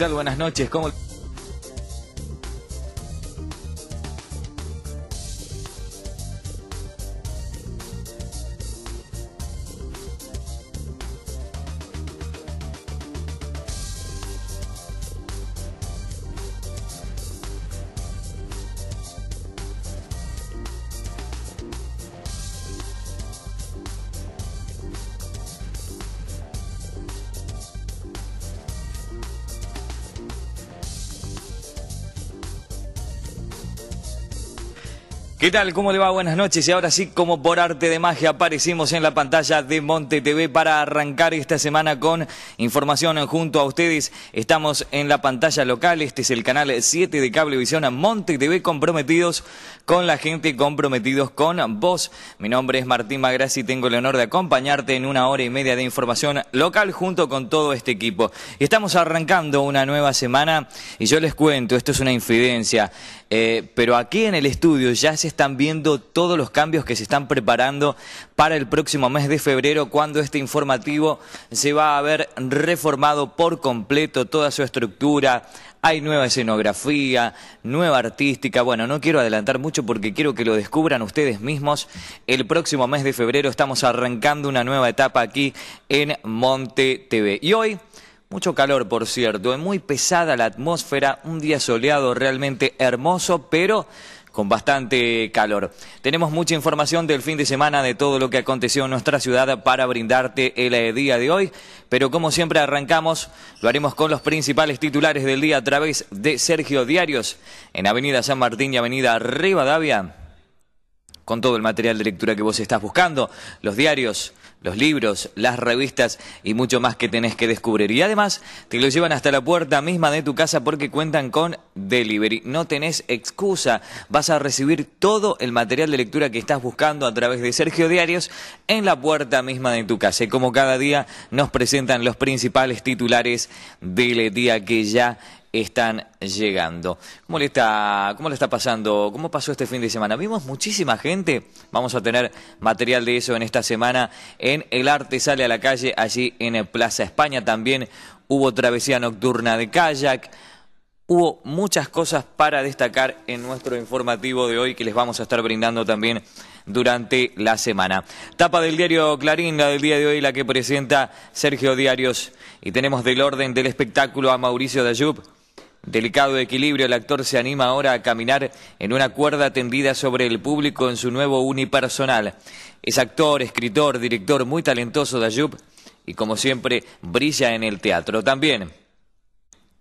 ¿Qué tal? Buenas noches. ¿Cómo... ¿Qué tal? ¿Cómo le va? Buenas noches. Y ahora sí, como por arte de magia, aparecimos en la pantalla de Monte TV para arrancar esta semana con información junto a ustedes. Estamos en la pantalla local. Este es el canal 7 de Cablevisión Monte TV, comprometidos con la gente, comprometidos con vos. Mi nombre es Martín Magrassi y tengo el honor de acompañarte en una hora y media de información local junto con todo este equipo. Estamos arrancando una nueva semana y yo les cuento, esto es una infidencia, eh, pero aquí en el estudio ya se están viendo todos los cambios que se están preparando para el próximo mes de febrero, cuando este informativo se va a ver reformado por completo, toda su estructura. Hay nueva escenografía, nueva artística. Bueno, no quiero adelantar mucho porque quiero que lo descubran ustedes mismos. El próximo mes de febrero estamos arrancando una nueva etapa aquí en Monte TV. Y hoy mucho calor, por cierto, es muy pesada la atmósfera, un día soleado realmente hermoso, pero con bastante calor. Tenemos mucha información del fin de semana de todo lo que aconteció en nuestra ciudad para brindarte el eh, día de hoy, pero como siempre arrancamos, lo haremos con los principales titulares del día a través de Sergio Diarios en Avenida San Martín y Avenida Rivadavia, con todo el material de lectura que vos estás buscando, los diarios, los libros, las revistas y mucho más que tenés que descubrir. Y además te lo llevan hasta la puerta misma de tu casa porque cuentan con delivery. No tenés excusa, vas a recibir todo el material de lectura que estás buscando a través de Sergio Diarios en la puerta misma de tu casa. Y como cada día nos presentan los principales titulares del día que ya están llegando. ¿Cómo le está, cómo le está pasando? ¿Cómo pasó este fin de semana? Vimos muchísima gente. Vamos a tener material de eso en esta semana en El Arte Sale a la Calle, allí en Plaza España. También hubo travesía nocturna de kayak. Hubo muchas cosas para destacar en nuestro informativo de hoy que les vamos a estar brindando también durante la semana. Tapa del diario Clarín, la del día de hoy, la que presenta Sergio Diarios. Y tenemos del orden del espectáculo a Mauricio Dayub Delicado equilibrio, el actor se anima ahora a caminar en una cuerda tendida sobre el público en su nuevo unipersonal. Es actor, escritor, director muy talentoso de Ayub y como siempre brilla en el teatro también.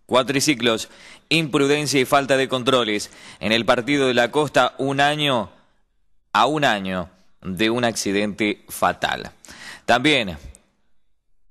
Cuatriciclos, imprudencia y falta de controles. En el partido de la costa, un año a un año de un accidente fatal. También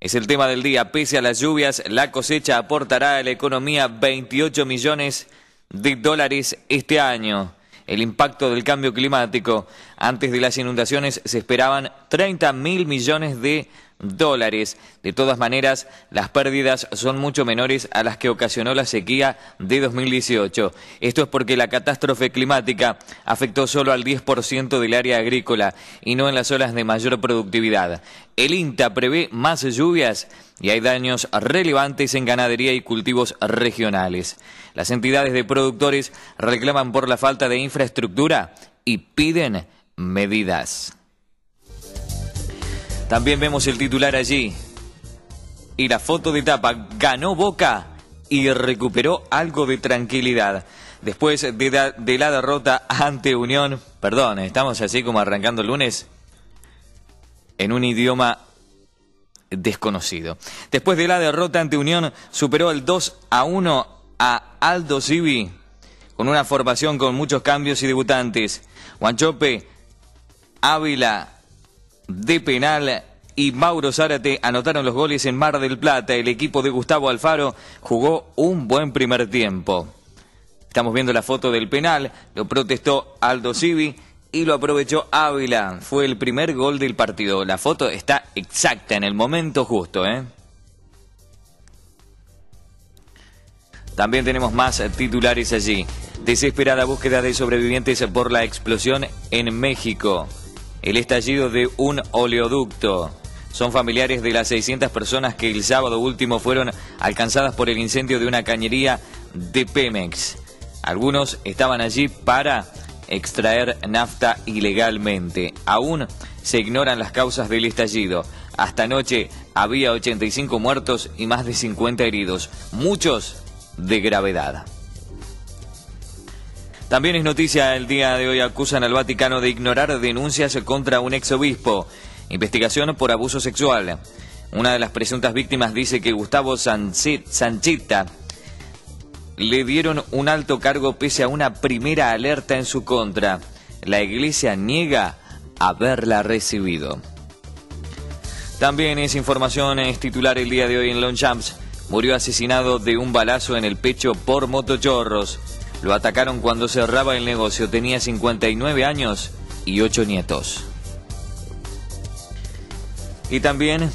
es el tema del día. Pese a las lluvias, la cosecha aportará a la economía 28 millones de dólares este año. El impacto del cambio climático. Antes de las inundaciones se esperaban 30 mil millones de dólares. De todas maneras, las pérdidas son mucho menores a las que ocasionó la sequía de 2018. Esto es porque la catástrofe climática afectó solo al 10% del área agrícola y no en las zonas de mayor productividad. El INTA prevé más lluvias y hay daños relevantes en ganadería y cultivos regionales. Las entidades de productores reclaman por la falta de infraestructura y piden medidas. También vemos el titular allí. Y la foto de tapa ganó Boca y recuperó algo de tranquilidad. Después de, la derrota ante Unión, perdón, estamos así como arrancando el lunes en un idioma desconocido. Después de la derrota ante Unión, superó el 2 a 1 a Aldo Civi, con una formación con muchos cambios y debutantes. Guanchope, Ávila, de penal y Mauro Zárate anotaron los goles en Mar del Plata. El equipo de Gustavo Alfaro jugó un buen primer tiempo. Estamos viendo la foto del penal, lo protestó Aldo Civi y lo aprovechó Ávila. Fue el primer gol del partido. La foto está exacta en el momento justo. ¿eh? También tenemos más titulares allí. Desesperada búsqueda de sobrevivientes por la explosión en México el estallido de un oleoducto. son familiares de las 600 personas que el sábado último fueron alcanzadas por el incendio de una cañería de Pemex. Algunos estaban allí para extraer nafta ilegalmente. Aún se ignoran las causas del estallido. Hasta anoche había 85 muertos y más de 50 heridos, muchos de gravedad. También es noticia el día de hoy acusan al Vaticano de ignorar denuncias contra un ex obispo. Investigación por abuso sexual. Una de las presuntas víctimas dice que Gustavo Sanchita le dieron un alto cargo pese a una primera alerta en su contra. La iglesia niega haberla recibido. También es información, es titular el día de hoy en Longchamps. Murió asesinado de un balazo en el pecho por motochorros. Lo atacaron cuando cerraba el negocio. Tenía 59 años y 8 nietos. Y también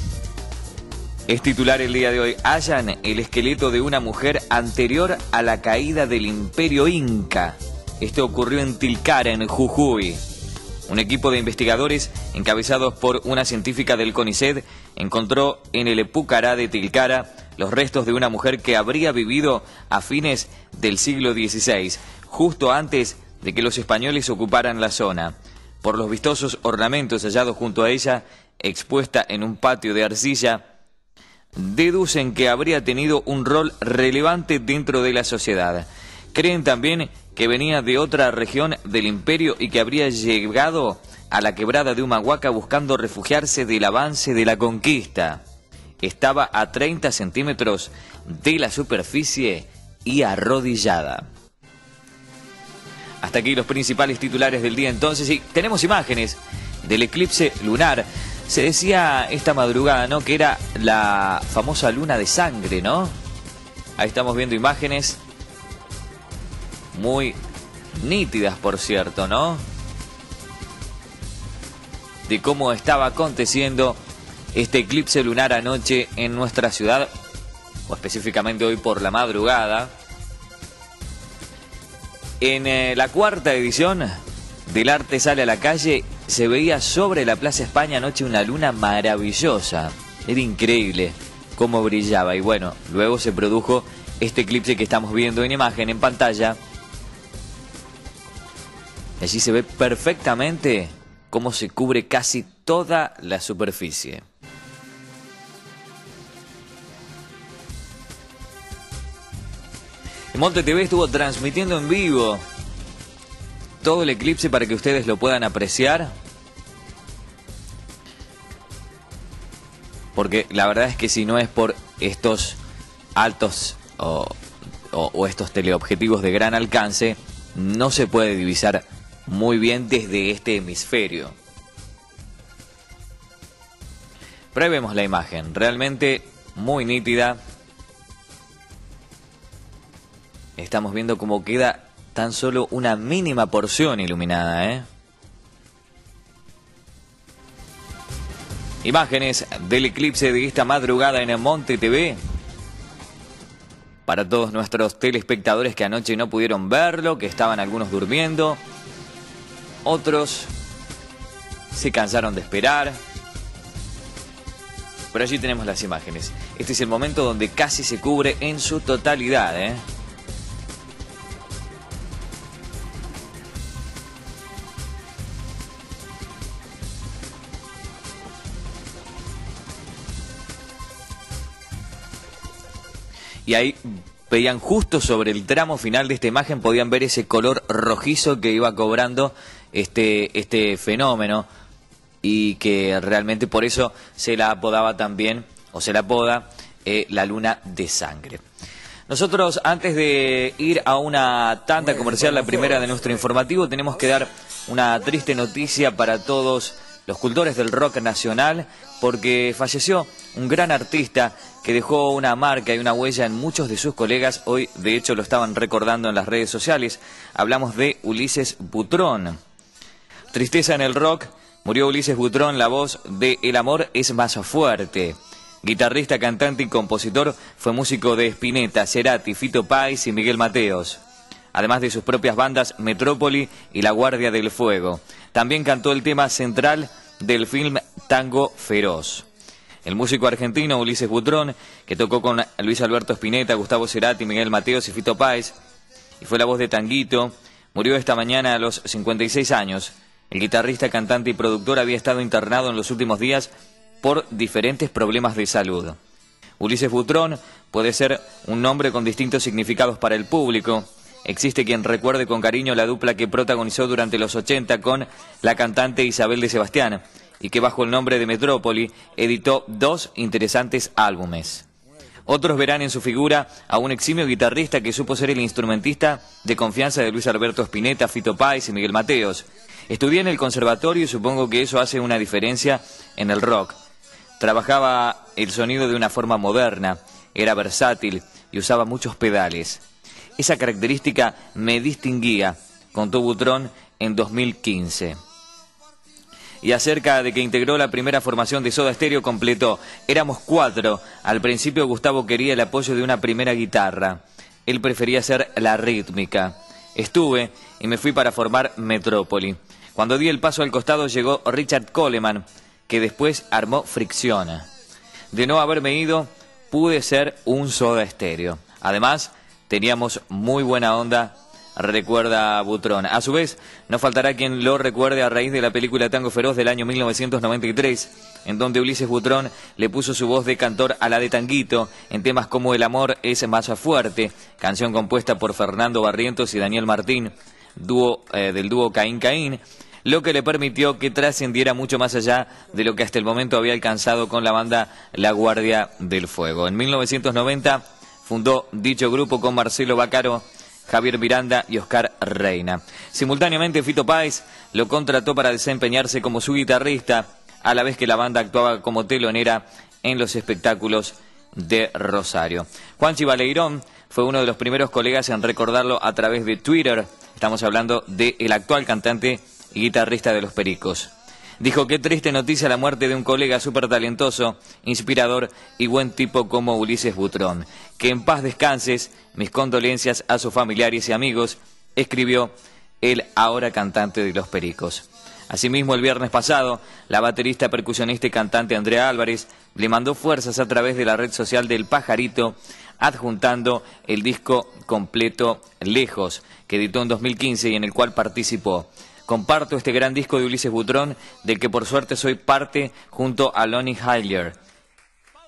es titular el día de hoy. Hallan el esqueleto de una mujer anterior a la caída del imperio inca. Esto ocurrió en Tilcara, en Jujuy. Un equipo de investigadores, encabezados por una científica del CONICET, encontró en el Epucará de Tilcara los restos de una mujer que habría vivido a fines del siglo XVI, justo antes de que los españoles ocuparan la zona. Por los vistosos ornamentos hallados junto a ella, expuesta en un patio de arcilla, deducen que habría tenido un rol relevante dentro de la sociedad. Creen también que venía de otra región del imperio y que habría llegado a la quebrada de Humahuaca buscando refugiarse del avance de la conquista. Estaba a 30 centímetros de la superficie y arrodillada. Hasta aquí los principales titulares del día entonces y tenemos imágenes del eclipse lunar se decía esta madrugada, ¿no? Que era la famosa luna de sangre, ¿no? Ahí estamos viendo imágenes muy nítidas, por cierto, ¿no? De cómo estaba aconteciendo este eclipse lunar anoche en nuestra ciudad, o específicamente hoy por la madrugada. En eh, la cuarta edición del Arte Sale a la Calle se veía sobre la Plaza España anoche una luna maravillosa. Era increíble cómo brillaba. Y bueno, luego se produjo este eclipse que estamos viendo en imagen, en pantalla. Allí se ve perfectamente cómo se cubre casi toda la superficie. Monte TV estuvo transmitiendo en vivo todo el eclipse para que ustedes lo puedan apreciar. Porque la verdad es que si no es por estos altos o, estos teleobjetivos de gran alcance, no se puede divisar muy bien desde este hemisferio. Pero ahí vemos la imagen, realmente muy nítida. Estamos viendo cómo queda tan solo una mínima porción iluminada, ¿eh? Imágenes del eclipse de esta madrugada en Monte TV. Para todos nuestros telespectadores que anoche no pudieron verlo, que estaban algunos durmiendo, otros se cansaron de esperar. Pero allí tenemos las imágenes. Este es el momento donde casi se cubre en su totalidad, ¿eh? Y ahí veían justo sobre el tramo final de esta imagen, podían ver ese color rojizo que iba cobrando este, este fenómeno y que realmente por eso se la apodaba también, o se la apoda, eh, la luna de sangre. Nosotros, antes de ir a una tanta comercial, la primera de nuestro informativo, tenemos que dar una triste noticia para todos los cultores del rock nacional, porque falleció un gran artista que dejó una marca y una huella en muchos de sus colegas. Hoy, de hecho, lo estaban recordando en las redes sociales. Hablamos de Ulises Butrón. Tristeza en el rock. Murió Ulises Butrón, la voz de El amor es más fuerte. Guitarrista, cantante y compositor, fue músico de Spinetta, Cerati, Fito Páez y Miguel Mateos. Además de sus propias bandas Metrópoli y La Guardia del Fuego. También cantó el tema central del film Tango Feroz. El músico argentino Ulises Butrón, que tocó con Luis Alberto Spinetta, Gustavo Cerati, Miguel Mateos y Fito Páez, y fue la voz de Tanguito, murió esta mañana a los 56 años. El guitarrista, cantante y productor había estado internado en los últimos días por diferentes problemas de salud. Ulises Butrón puede ser un nombre con distintos significados para el público. Existe quien recuerde con cariño la dupla que protagonizó durante los 80 con la cantante Isabel de Sebastián y que bajo el nombre de Metrópoli editó dos interesantes álbumes. Otros verán en su figura a un eximio guitarrista que supo ser el instrumentista de confianza de Luis Alberto Spinetta, Fito Páez y Miguel Mateos. Estudié en el conservatorio y supongo que eso hace una diferencia en el rock. Trabajaba el sonido de una forma moderna, era versátil y usaba muchos pedales. Esa característica me distinguía, contó Butrón en 2015 y acerca de que integró la primera formación de Soda Stereo completó. Éramos cuatro. Al principio Gustavo quería el apoyo de una primera guitarra. Él prefería ser la rítmica. Estuve y me fui para formar Metrópoli. Cuando di el paso al costado llegó Richard Coleman, que después armó Fricción. De no haberme ido, pude ser un Soda Stereo. Además, teníamos muy buena onda recuerda Butrón. A su vez, no faltará quien lo recuerde a raíz de la película Tango Feroz del año 1993, en donde Ulises Butrón le puso su voz de cantor a la de Tanguito en temas como El amor es más fuerte, canción compuesta por Fernando Barrientos y Daniel Martín, dúo, eh, del dúo Caín Caín, lo que le permitió que trascendiera mucho más allá de lo que hasta el momento había alcanzado con la banda La Guardia del Fuego. En 1990 fundó dicho grupo con Marcelo Bacaro Javier Miranda y Oscar Reina. Simultáneamente Fito Páez lo contrató para desempeñarse como su guitarrista, a la vez que la banda actuaba como telonera en los espectáculos de Rosario. Juan Chivaleirón fue uno de los primeros colegas en recordarlo a través de Twitter. Estamos hablando del actual cantante y guitarrista de Los Pericos. Dijo qué triste noticia la muerte de un colega súper talentoso, inspirador y buen tipo como Ulises Butrón. Que en paz descanses, mis condolencias a sus familiares y amigos, escribió el ahora cantante de Los Pericos. Asimismo, el viernes pasado, la baterista, percusionista y cantante Andrea Álvarez le mandó fuerzas a través de la red social del Pajarito, adjuntando el disco completo Lejos, que editó en 2015 y en el cual participó. Comparto este gran disco de Ulises Butrón, del que por suerte soy parte junto a Lonnie Hyler.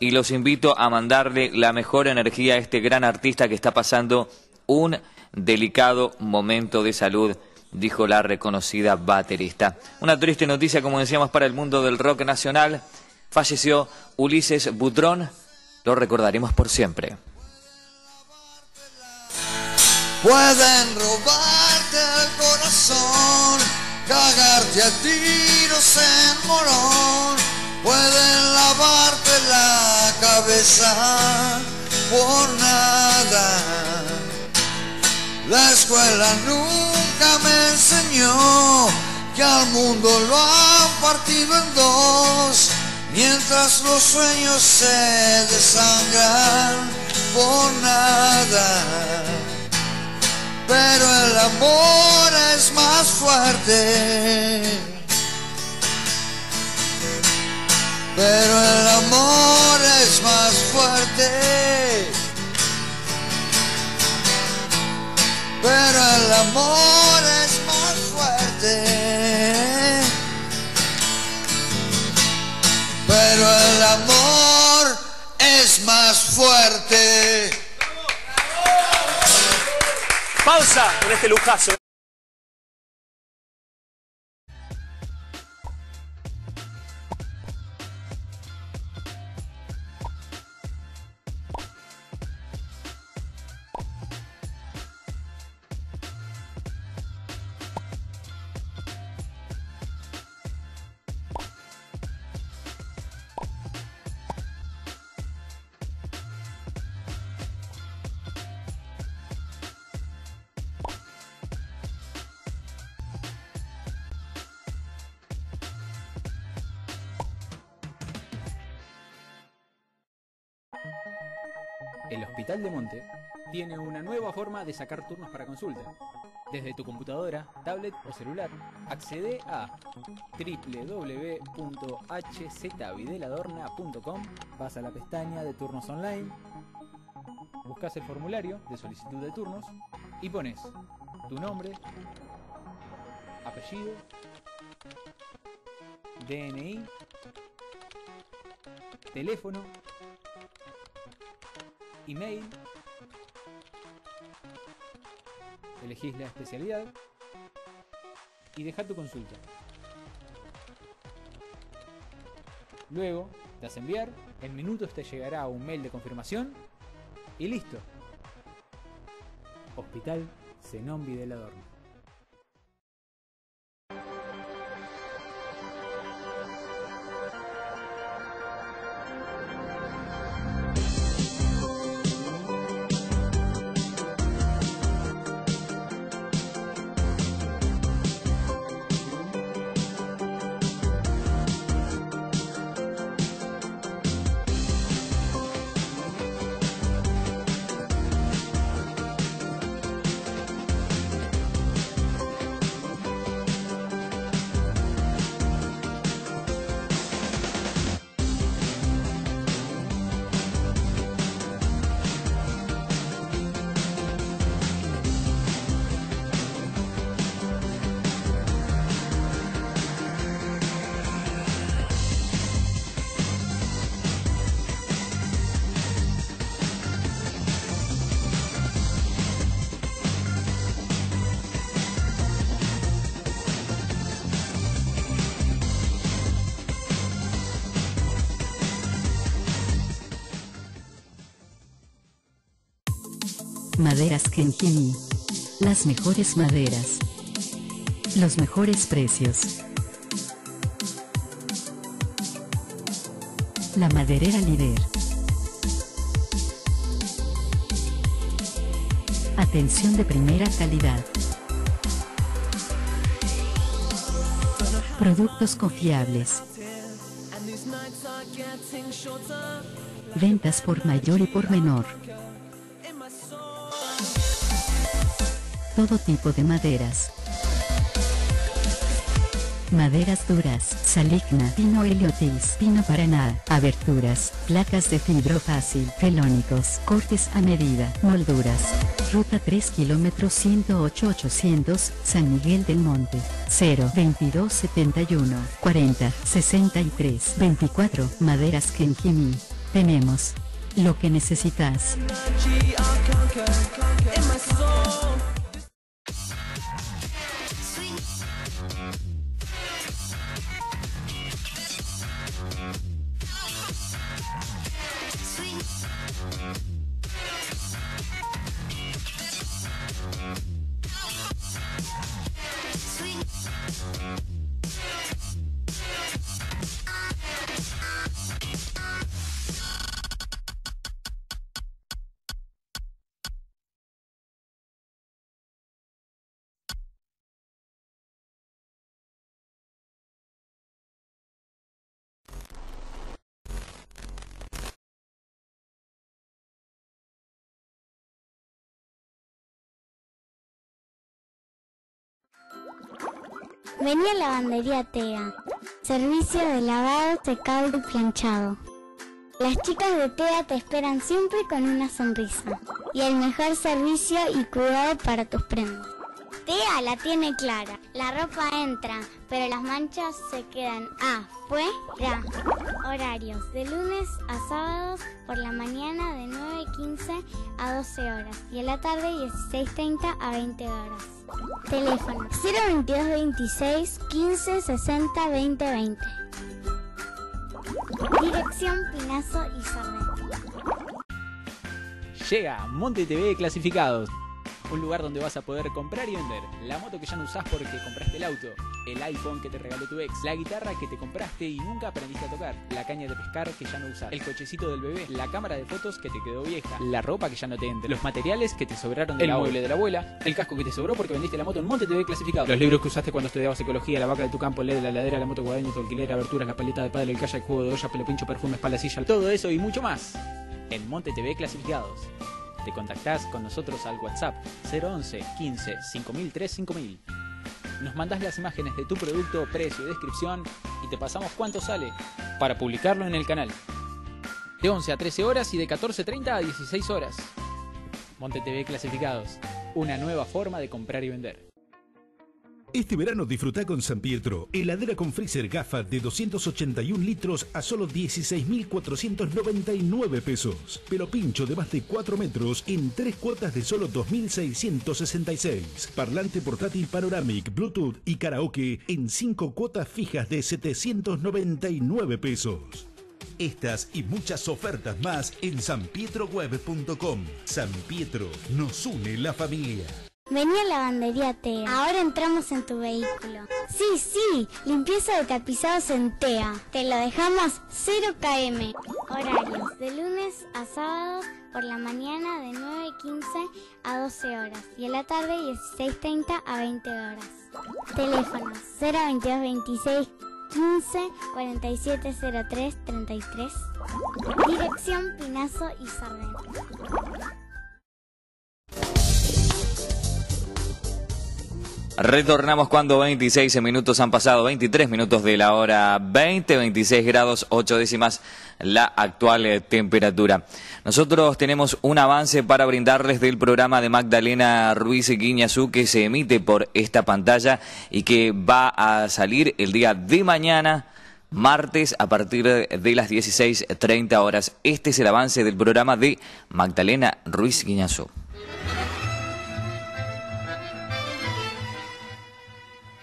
Y los invito a mandarle la mejor energía a este gran artista que está pasando un delicado momento de salud, dijo la reconocida baterista. Una triste noticia, como decíamos, para el mundo del rock nacional. Falleció Ulises Butrón, lo recordaremos por siempre. Pueden robarte el corazón, cagarte a tiros en morón, pueden lavarte la cabeza por nada. La escuela nunca me enseñó que al mundo lo han partido en dos, mientras los sueños se desangran por nada pero el amor es más fuerte. Pero el amor es más fuerte. Pero el amor es más fuerte. Pero el amor es más fuerte. Pausa en este lujazo. El Hospital de Monte tiene una nueva forma de sacar turnos para consulta. Desde tu computadora, tablet o celular, accede a www.hzvideladorna.com, vas a la pestaña de turnos online, buscas el formulario de solicitud de turnos y pones tu nombre, apellido, DNI, teléfono, email, elegís la especialidad y deja tu consulta. Luego, das enviar, en minutos te llegará un mail de confirmación y listo. Hospital Zenón Videladorno. Maderas. Las mejores maderas. Los mejores precios. La maderera líder. Atención de primera calidad. Productos confiables. Ventas por mayor y por menor. Todo tipo de maderas. Maderas duras, saligna, pino heliotis, pino paraná, aberturas, placas de fibro fácil, felónicos, cortes a medida, molduras. Ruta 3 km 108 800, San Miguel del Monte. 0 22 71 40 63 24. Maderas Kenjimi. Tenemos lo que necesitas. Vení a Lavandería TEA. Servicio de lavado, secado y planchado. Las chicas de TEA te esperan siempre con una sonrisa y el mejor servicio y cuidado para tus prendas. TEA la tiene clara. La ropa entra, pero las manchas se quedan afuera. Horarios de lunes a sábados por la mañana de 9.15 a 12 horas y en la tarde 16.30 a 20 horas. Teléfono 022 26 15 60 20 20. Dirección Pinazo y Sorrento. Llega Monte TV Clasificados. Un lugar donde vas a poder comprar y vender la moto que ya no usás porque compraste el auto, el iPhone que te regaló tu ex, la guitarra que te compraste y nunca aprendiste a tocar, la caña de pescar que ya no usás, el cochecito del bebé, la cámara de fotos que te quedó vieja, la ropa que ya no te entra, los materiales que te sobraron del mueble de la abuela, el casco que te sobró porque vendiste la moto en Monte TV Clasificados, los libros que usaste cuando estudiabas ecología, la vaca de tu campo, el LED, la ladera, la moto guadaña, tu alquiler, aberturas, la paleta de padre, el kayak, juego de olla, pelo pincho, perfume, espalda, silla, todo eso y mucho más en Monte TV Clasificados. Te contactás con nosotros al WhatsApp 011 15 5003 5000. Nos mandás las imágenes de tu producto, precio y descripción y te pasamos cuánto sale para publicarlo en el canal. De 11 a 13 horas y de 14.30 a 16 horas. Monte TV Clasificados, una nueva forma de comprar y vender. Este verano disfruta con San Pietro. Heladera con freezer gafa de 281 litros a solo 16.499 pesos. Pero pincho de más de 4 metros en 3 cuotas de solo 2.666. Parlante portátil panoramic, Bluetooth y karaoke en 5 cuotas fijas de 799 pesos. Estas y muchas ofertas más en sanpietroweb.com. San Pietro nos une la familia. Vení a lavandería TEA. Ahora entramos en tu vehículo. Sí, sí, limpieza de tapizados en TEA. Te lo dejamos 0 km. Horarios de lunes a sábado por la mañana de 9.15 a 12 horas y en la tarde 16.30 a 20 horas. Teléfonos 022 26 15 4703 33. Dirección Pinazo y Sardén. Retornamos cuando 26 minutos han pasado, 23 minutos de la hora 20, 26 grados 8 décimas la actual eh, temperatura. Nosotros tenemos un avance para brindarles del programa de Magdalena Ruiz Guiñazú que se emite por esta pantalla y que va a salir el día de mañana martes a partir de las 16.30 horas. Este es el avance del programa de Magdalena Ruiz Guiñazú.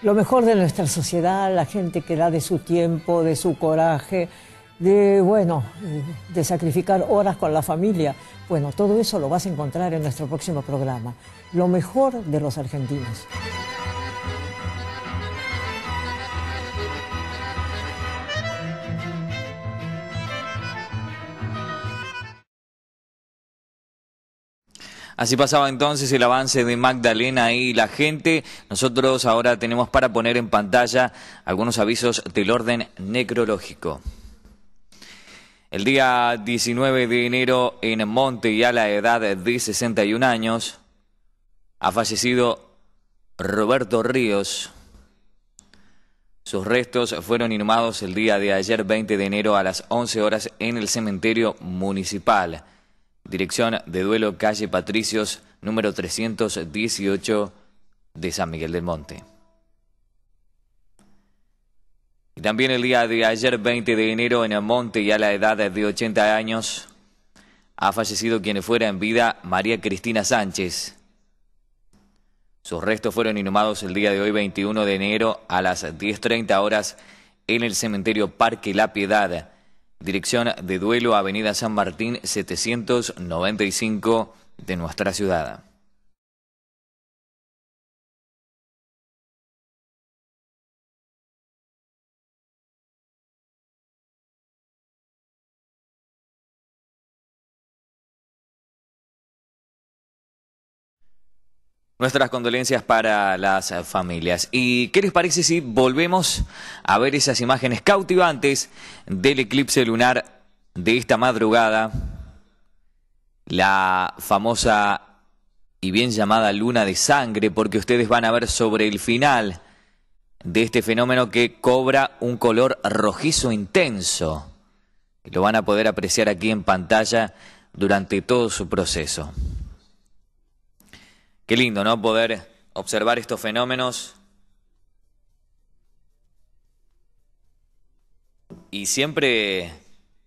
Lo mejor de nuestra sociedad, la gente que da de su tiempo, de su coraje, de, bueno, de sacrificar horas con la familia. Bueno, todo eso lo vas a encontrar en nuestro próximo programa. Lo mejor de los argentinos. Así pasaba entonces el avance de Magdalena y la gente. Nosotros ahora tenemos para poner en pantalla algunos avisos del orden necrológico. El día 19 de enero en Monte y a la edad de 61 años ha fallecido Roberto Ríos. Sus restos fueron inhumados el día de ayer 20 de enero a las 11 horas en el cementerio municipal. Dirección de duelo calle Patricios, número 318 de San Miguel del Monte. Y también el día de ayer, 20 de enero, en el Monte y a la edad de 80 años, ha fallecido quien fuera en vida María Cristina Sánchez. Sus restos fueron inhumados el día de hoy, 21 de enero, a las 10.30 horas, en el cementerio Parque La Piedad, Dirección de Duelo, Avenida San Martín 795 de nuestra ciudad. Nuestras condolencias para las familias. ¿Y qué les parece si volvemos a ver esas imágenes cautivantes del eclipse lunar de esta madrugada? La famosa y bien llamada luna de sangre, porque ustedes van a ver sobre el final de este fenómeno que cobra un color rojizo intenso. Lo van a poder apreciar aquí en pantalla durante todo su proceso. Qué lindo, ¿no? Poder observar estos fenómenos y siempre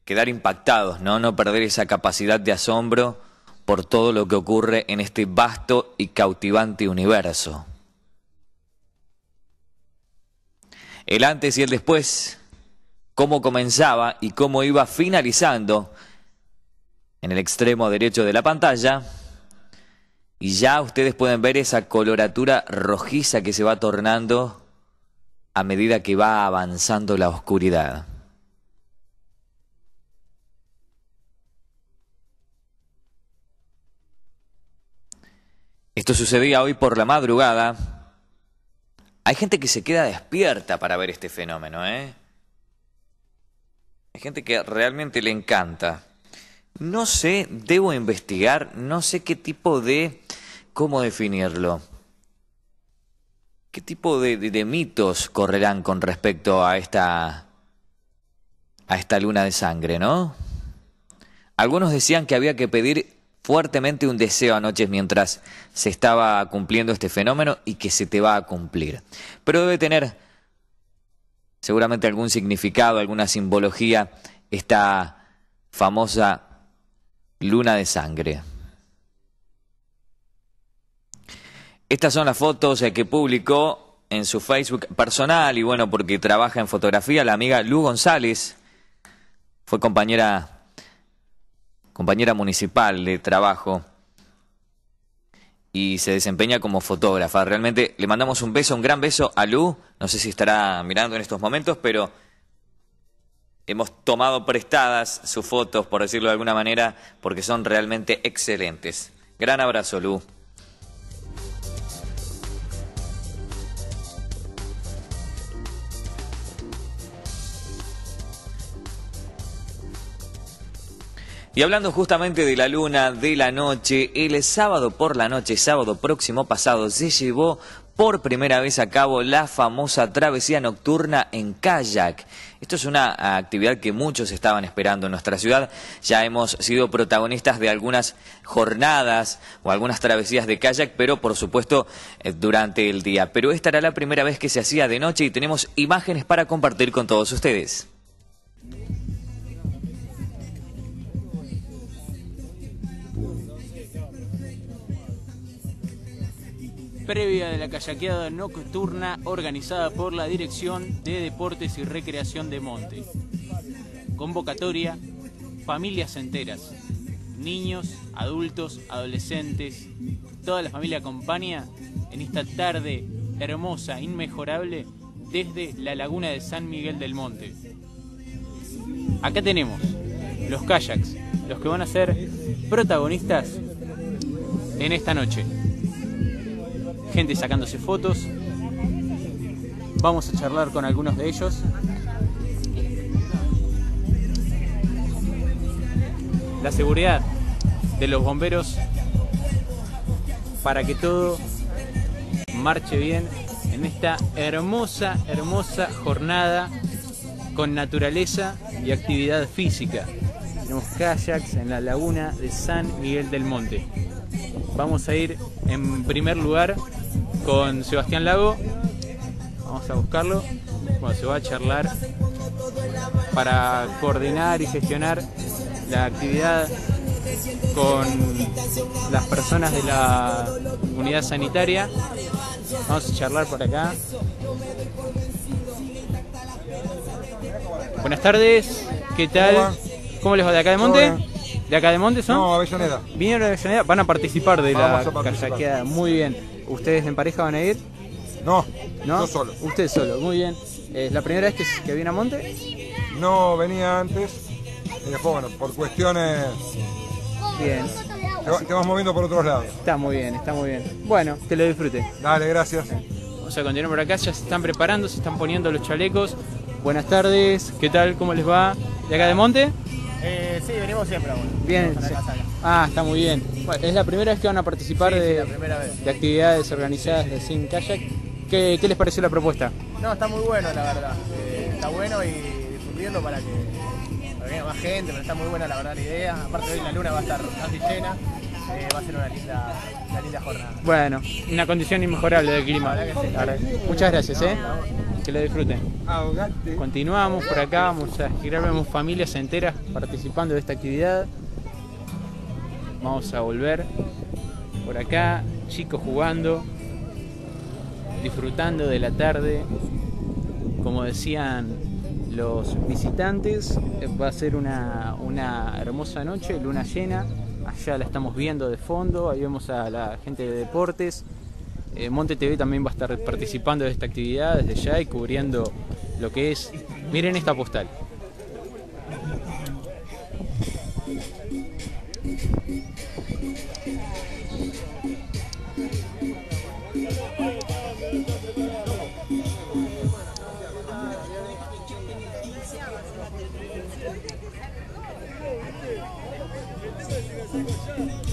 quedar impactados, ¿no? No perder esa capacidad de asombro por todo lo que ocurre en este vasto y cautivante universo. El antes y el después, cómo comenzaba y cómo iba finalizando en el extremo derecho de la pantalla y ya ustedes pueden ver esa coloratura rojiza que se va tornando a medida que va avanzando la oscuridad. Esto sucedía hoy por la madrugada. Hay gente que se queda despierta para ver este fenómeno, ¿eh? Hay gente que realmente le encanta. No sé, debo investigar, no sé qué tipo de... ¿Cómo definirlo? ¿Qué tipo de, mitos correrán con respecto a esta, a esta luna de sangre, no? Algunos decían que había que pedir fuertemente un deseo anoche mientras se estaba cumpliendo este fenómeno y que se te va a cumplir. Pero debe tener seguramente algún significado, alguna simbología esta famosa luna de sangre. Estas son las fotos eh, que publicó en su Facebook personal y bueno, porque trabaja en fotografía la amiga Lu González, fue compañera compañera municipal de trabajo y se desempeña como fotógrafa. Realmente le mandamos un beso, un gran beso a Lu. No sé si estará mirando en estos momentos, pero hemos tomado prestadas sus fotos, por decirlo de alguna manera, porque son realmente excelentes. Gran abrazo, Lu. Y hablando justamente de la luna de la noche, el sábado por la noche, sábado próximo pasado, se llevó por primera vez a cabo la famosa travesía nocturna en kayak. Esto es una actividad que muchos estaban esperando en nuestra ciudad. Ya hemos sido protagonistas de algunas jornadas o algunas travesías de kayak, pero por supuesto eh, durante el día. Pero esta era la primera vez que se hacía de noche y tenemos imágenes para compartir con todos ustedes. Previa de la kayakeada nocturna organizada por la Dirección de Deportes y Recreación de Monte. Convocatoria, familias enteras, niños, adultos, adolescentes, toda la familia acompaña en esta tarde hermosa, inmejorable, desde la laguna de San Miguel del Monte. Acá tenemos los kayaks, los que van a ser protagonistas en esta noche gente sacándose fotos. Vamos a charlar con algunos de ellos. La seguridad de los bomberos para que todo marche bien en esta hermosa, hermosa jornada con naturaleza y actividad física. Tenemos kayaks en la laguna de San Miguel del Monte. Vamos a ir en primer lugar con Sebastián Lago. Vamos a buscarlo. Bueno, se va a charlar para coordinar y gestionar la actividad con las personas de la unidad sanitaria. Vamos a charlar por acá. Buenas tardes, ¿qué tal? ¿Cómo les va de acá de Monte? ¿De acá de Monte son? No, Avellaneda. ¿Vinieron de Avellaneda? Van a participar de la Vamos a participar. Muy bien. ¿Ustedes en pareja van a ir? No, ¿No? yo solo. Usted solo, muy bien. ¿Es la primera vez que, que viene a Monte? No venía antes y después, bueno, por cuestiones Bien. te, va- te vas moviendo por otros lados. Está muy bien, está muy bien. Bueno, que lo disfrute. Dale, gracias. Vamos a continuar por acá, ya se están preparando, se están poniendo los chalecos. Buenas tardes, ¿qué tal? ¿Cómo les va? ¿De acá de Monte? Eh, sí, venimos siempre, bueno. Bien. Acá. Ah, está muy bien. Bueno, es la primera vez que van a participar Sí, sí, de, la primera vez. de actividades organizadas de Sin Kayak. ¿Qué, qué les pareció la propuesta? No, está muy bueno, la verdad. Eh, está bueno y difundiendo para que, para que venga más gente, pero está muy buena la verdad la idea. Aparte hoy la luna va a estar casi llena. Eh, va a ser una linda, una linda jornada. Bueno, una condición inmejorable del clima. Sí. Muchas gracias, ¿eh? Que lo disfruten. Ahogate. Continuamos por acá, vamos a girar, vemos familias enteras participando de esta actividad. Vamos a volver por acá, chicos jugando, disfrutando de la tarde. Como decían los visitantes, va a ser una, una hermosa noche, luna llena. Allá la estamos viendo de fondo, ahí vemos a la gente de deportes. Eh, Monte TV también va a estar participando de esta actividad desde ya y cubriendo lo que es. Miren esta postal. Você gostou?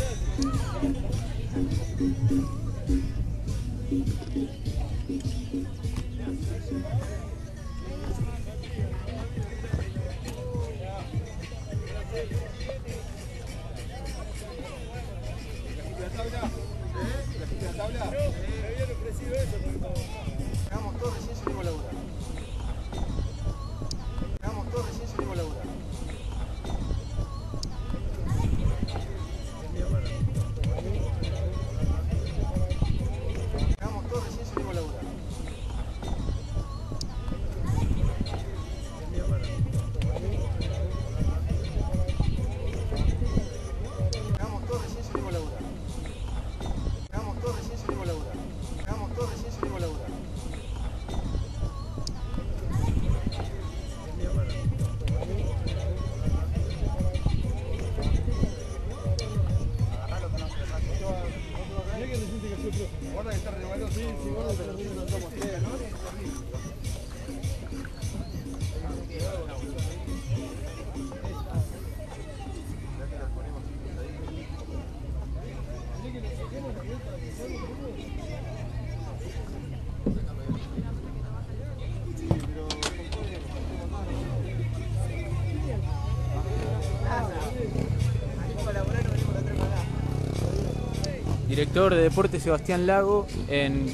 Director de Deportes Sebastián Lago, en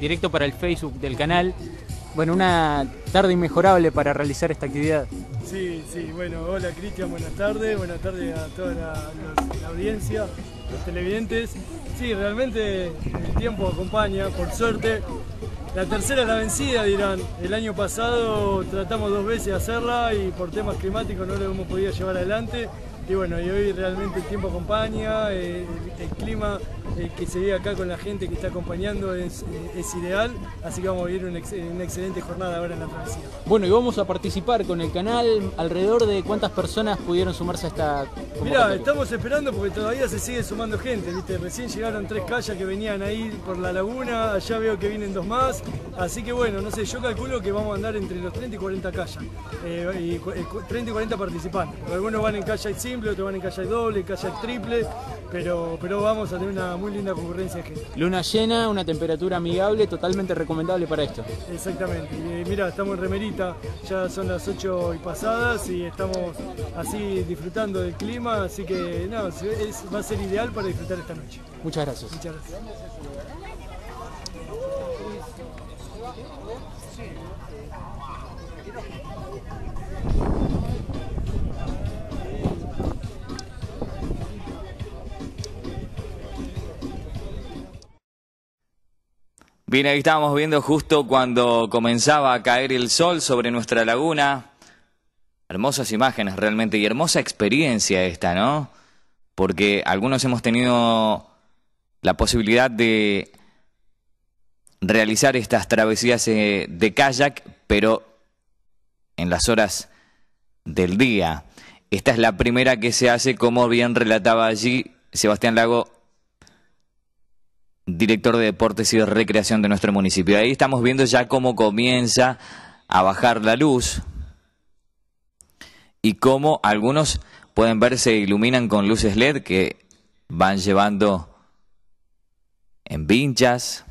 directo para el Facebook del canal. Bueno, una tarde inmejorable para realizar esta actividad. Sí, sí, bueno, hola Cristian, buenas tardes, buenas tardes a toda la, audiencia, los televidentes. Sí, realmente el tiempo acompaña, por suerte. La tercera es la vencida, dirán. El año pasado tratamos dos veces de hacerla y por temas climáticos no lo hemos podido llevar adelante. Y bueno, y hoy realmente el tiempo acompaña, eh, el clima eh, que se ve acá con la gente que está acompañando es, eh, es ideal, así que vamos a vivir una, ex- una excelente jornada ahora en la travesía. Bueno, y vamos a participar con el canal. Alrededor de cuántas personas pudieron sumarse a esta Mirá, estamos esperando porque todavía se sigue sumando gente, ¿viste? Recién llegaron tres calles que venían ahí por la laguna, allá veo que vienen dos más, así que bueno, no sé, yo calculo que vamos a andar entre los 30 y 40 calles, eh, y cu- eh, cu- 30 y 40 participantes. Algunos van en calle simple, otros van en calle doble, calle triple, pero, pero vamos a tener una muy linda concurrencia de gente. Luna llena, una temperatura amigable, totalmente recomendable para esto. Exactamente, eh, mira, estamos en remerita, ya son las 8 y pasadas y estamos así disfrutando del clima, así que no, es- va a ser ideal para disfrutar esta noche. Muchas gracias. Muchas gracias. Bien, ahí estábamos viendo justo cuando comenzaba a caer el sol sobre nuestra laguna. Hermosas imágenes realmente y hermosa experiencia esta, ¿no? Porque algunos hemos tenido la posibilidad de realizar estas travesías eh, de kayak, pero en las horas del día. Esta es la primera que se hace, como bien relataba allí Sebastián Lago, director de deportes y de recreación de nuestro municipio. Ahí estamos viendo ya cómo comienza a bajar la luz y cómo algunos pueden ver se iluminan con luces LED que van llevando en vinchas.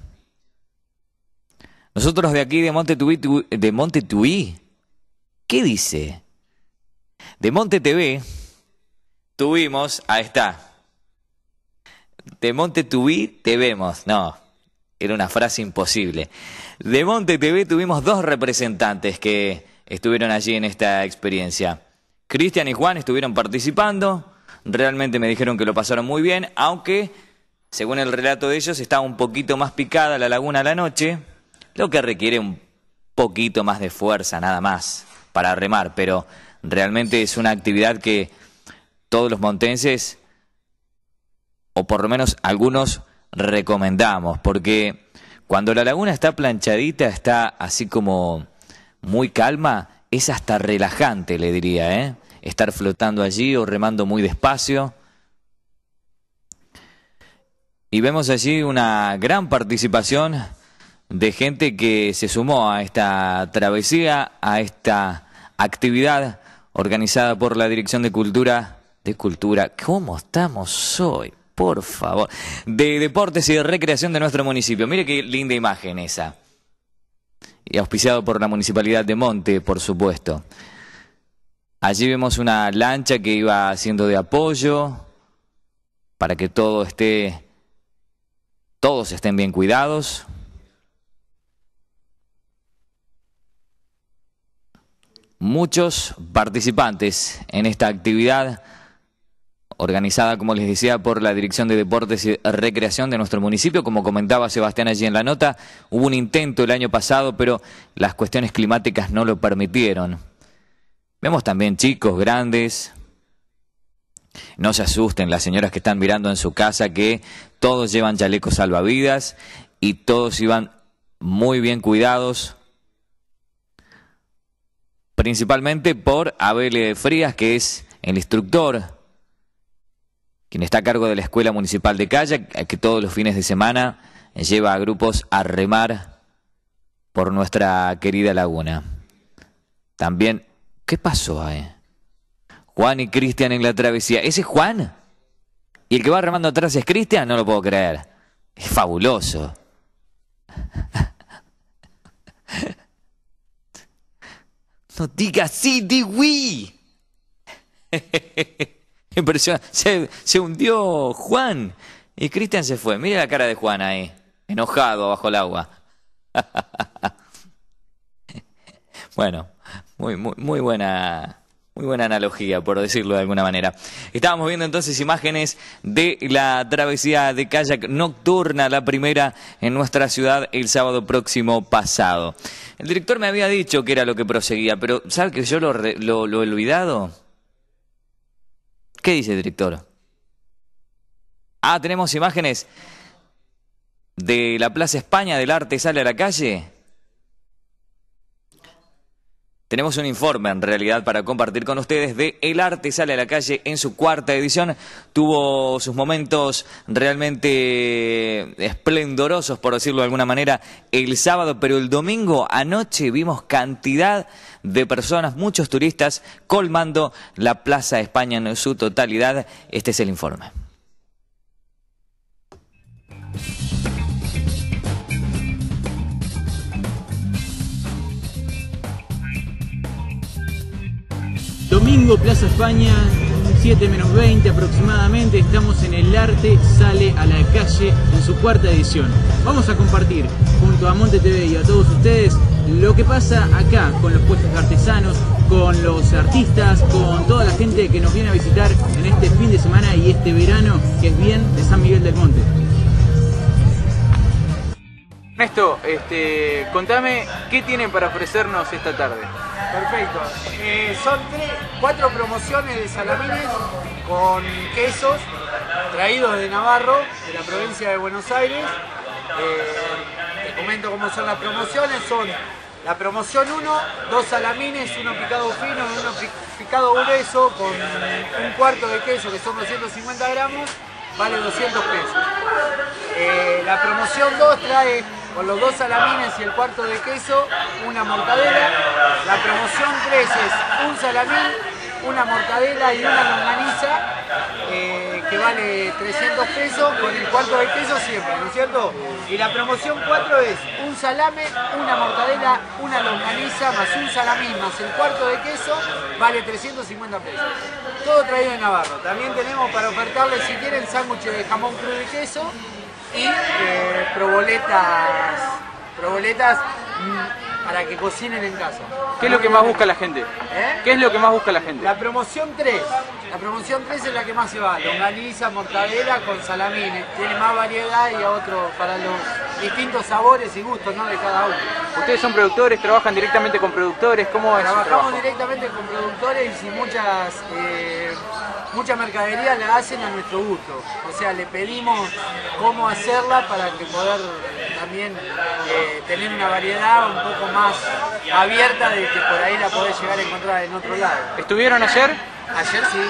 Nosotros de aquí de Monte Tuí, tu- de Monte Tuí, ¿qué dice? De Monte TV tuvimos, ahí está, de Monte TV te vemos. No, era una frase imposible. De Monte TV tuvimos dos representantes que estuvieron allí en esta experiencia. Cristian y Juan estuvieron participando. Realmente me dijeron que lo pasaron muy bien, aunque, según el relato de ellos, estaba un poquito más picada la laguna a la noche, lo que requiere un poquito más de fuerza, nada más, para remar. Pero realmente es una actividad que todos los montenses o por lo menos algunos recomendamos, porque cuando la laguna está planchadita, está así como muy calma, es hasta relajante, le diría, ¿eh? Estar flotando allí o remando muy despacio. Y vemos allí una gran participación de gente que se sumó a esta travesía, a esta actividad organizada por la Dirección de Cultura. De Cultura, ¿cómo estamos hoy? Por favor, de deportes y de recreación de nuestro municipio. Mire qué linda imagen esa. Y auspiciado por la Municipalidad de Monte, por supuesto. Allí vemos una lancha que iba haciendo de apoyo para que todo esté, todos estén bien cuidados. Muchos participantes en esta actividad organizada, como les decía, por la Dirección de Deportes y Recreación de nuestro municipio. Como comentaba Sebastián allí en la nota, hubo un intento el año pasado, pero las cuestiones climáticas no lo permitieron. Vemos también chicos grandes. No se asusten las señoras que están mirando en su casa que todos llevan chalecos salvavidas y todos iban muy bien cuidados. Principalmente por Abel Frías, que es el instructor quien está a cargo de la Escuela Municipal de Calle, que todos los fines de semana lleva a grupos a remar por nuestra querida laguna. También, ¿qué pasó ahí? Juan y Cristian en la travesía. ¿Ese es Juan? ¿Y el que va remando atrás es Cristian? No lo puedo creer. Es fabuloso. No digas sí, di oui. Impresionante. Se, se hundió Juan y Cristian se fue. Mira la cara de Juan ahí, enojado bajo el agua. bueno, muy, muy, muy buena. Muy buena analogía, por decirlo de alguna manera. Estábamos viendo entonces imágenes de la travesía de kayak nocturna, la primera en nuestra ciudad el sábado próximo pasado. El director me había dicho que era lo que proseguía, pero ¿sabe que yo lo, lo, lo he olvidado? ¿Qué dice director? Ah, tenemos imágenes de la Plaza España del Arte Sale a la Calle. Tenemos un informe en realidad para compartir con ustedes de El Arte Sale a la Calle en su cuarta edición. Tuvo sus momentos realmente esplendorosos, por decirlo de alguna manera, el sábado, pero el domingo anoche vimos cantidad de personas, muchos turistas, colmando la Plaza España en su totalidad. Este es el informe. Plaza España, 7 menos 20 aproximadamente, estamos en El Arte Sale a la Calle en su cuarta edición. Vamos a compartir junto a Monte TV y a todos ustedes lo que pasa acá con los puestos artesanos, con los artistas, con toda la gente que nos viene a visitar en este fin de semana y este verano que es bien de San Miguel del Monte. Ernesto, este, contame qué tienen para ofrecernos esta tarde. Perfecto. Eh, son tres, cuatro promociones de salamines con quesos traídos de Navarro, de la provincia de Buenos Aires. Eh, te comento cómo son las promociones. Son la promoción 1, dos salamines, uno picado fino y uno picado grueso con un cuarto de queso que son 250 gramos, vale 200 pesos. Eh, la promoción 2 trae con los dos salamines y el cuarto de queso, una mortadela. La promoción 3 es un salamín, una mortadela y una longaniza, eh, que vale 300 pesos, con el cuarto de queso siempre, ¿no es cierto? Y la promoción 4 es un salame, una mortadela, una longaniza, más un salamín, más el cuarto de queso, vale 350 pesos. Todo traído de Navarro. También tenemos para ofertarles, si quieren, sándwiches de jamón crudo y queso, y eh, proboletas, proboletas mm, para que cocinen en casa. ¿Qué es lo que más busca la gente? ¿Eh? ¿Qué es lo que más busca la gente? La promoción 3. La promoción 3 es la que más se va. Longaniza, mortadela con salamines. Tiene más variedad y a otro para los distintos sabores y gustos ¿no? de cada uno. Ustedes son productores, trabajan directamente con productores. ¿Cómo es Trabajamos directamente con productores y muchas, eh, mucha mercadería la hacen a nuestro gusto. O sea, le pedimos cómo hacerla para que poder también eh, tener una variedad un poco más abierta de que por ahí la podés llegar a encontrar en otro lado. ¿Estuvieron ayer? Ayer sí.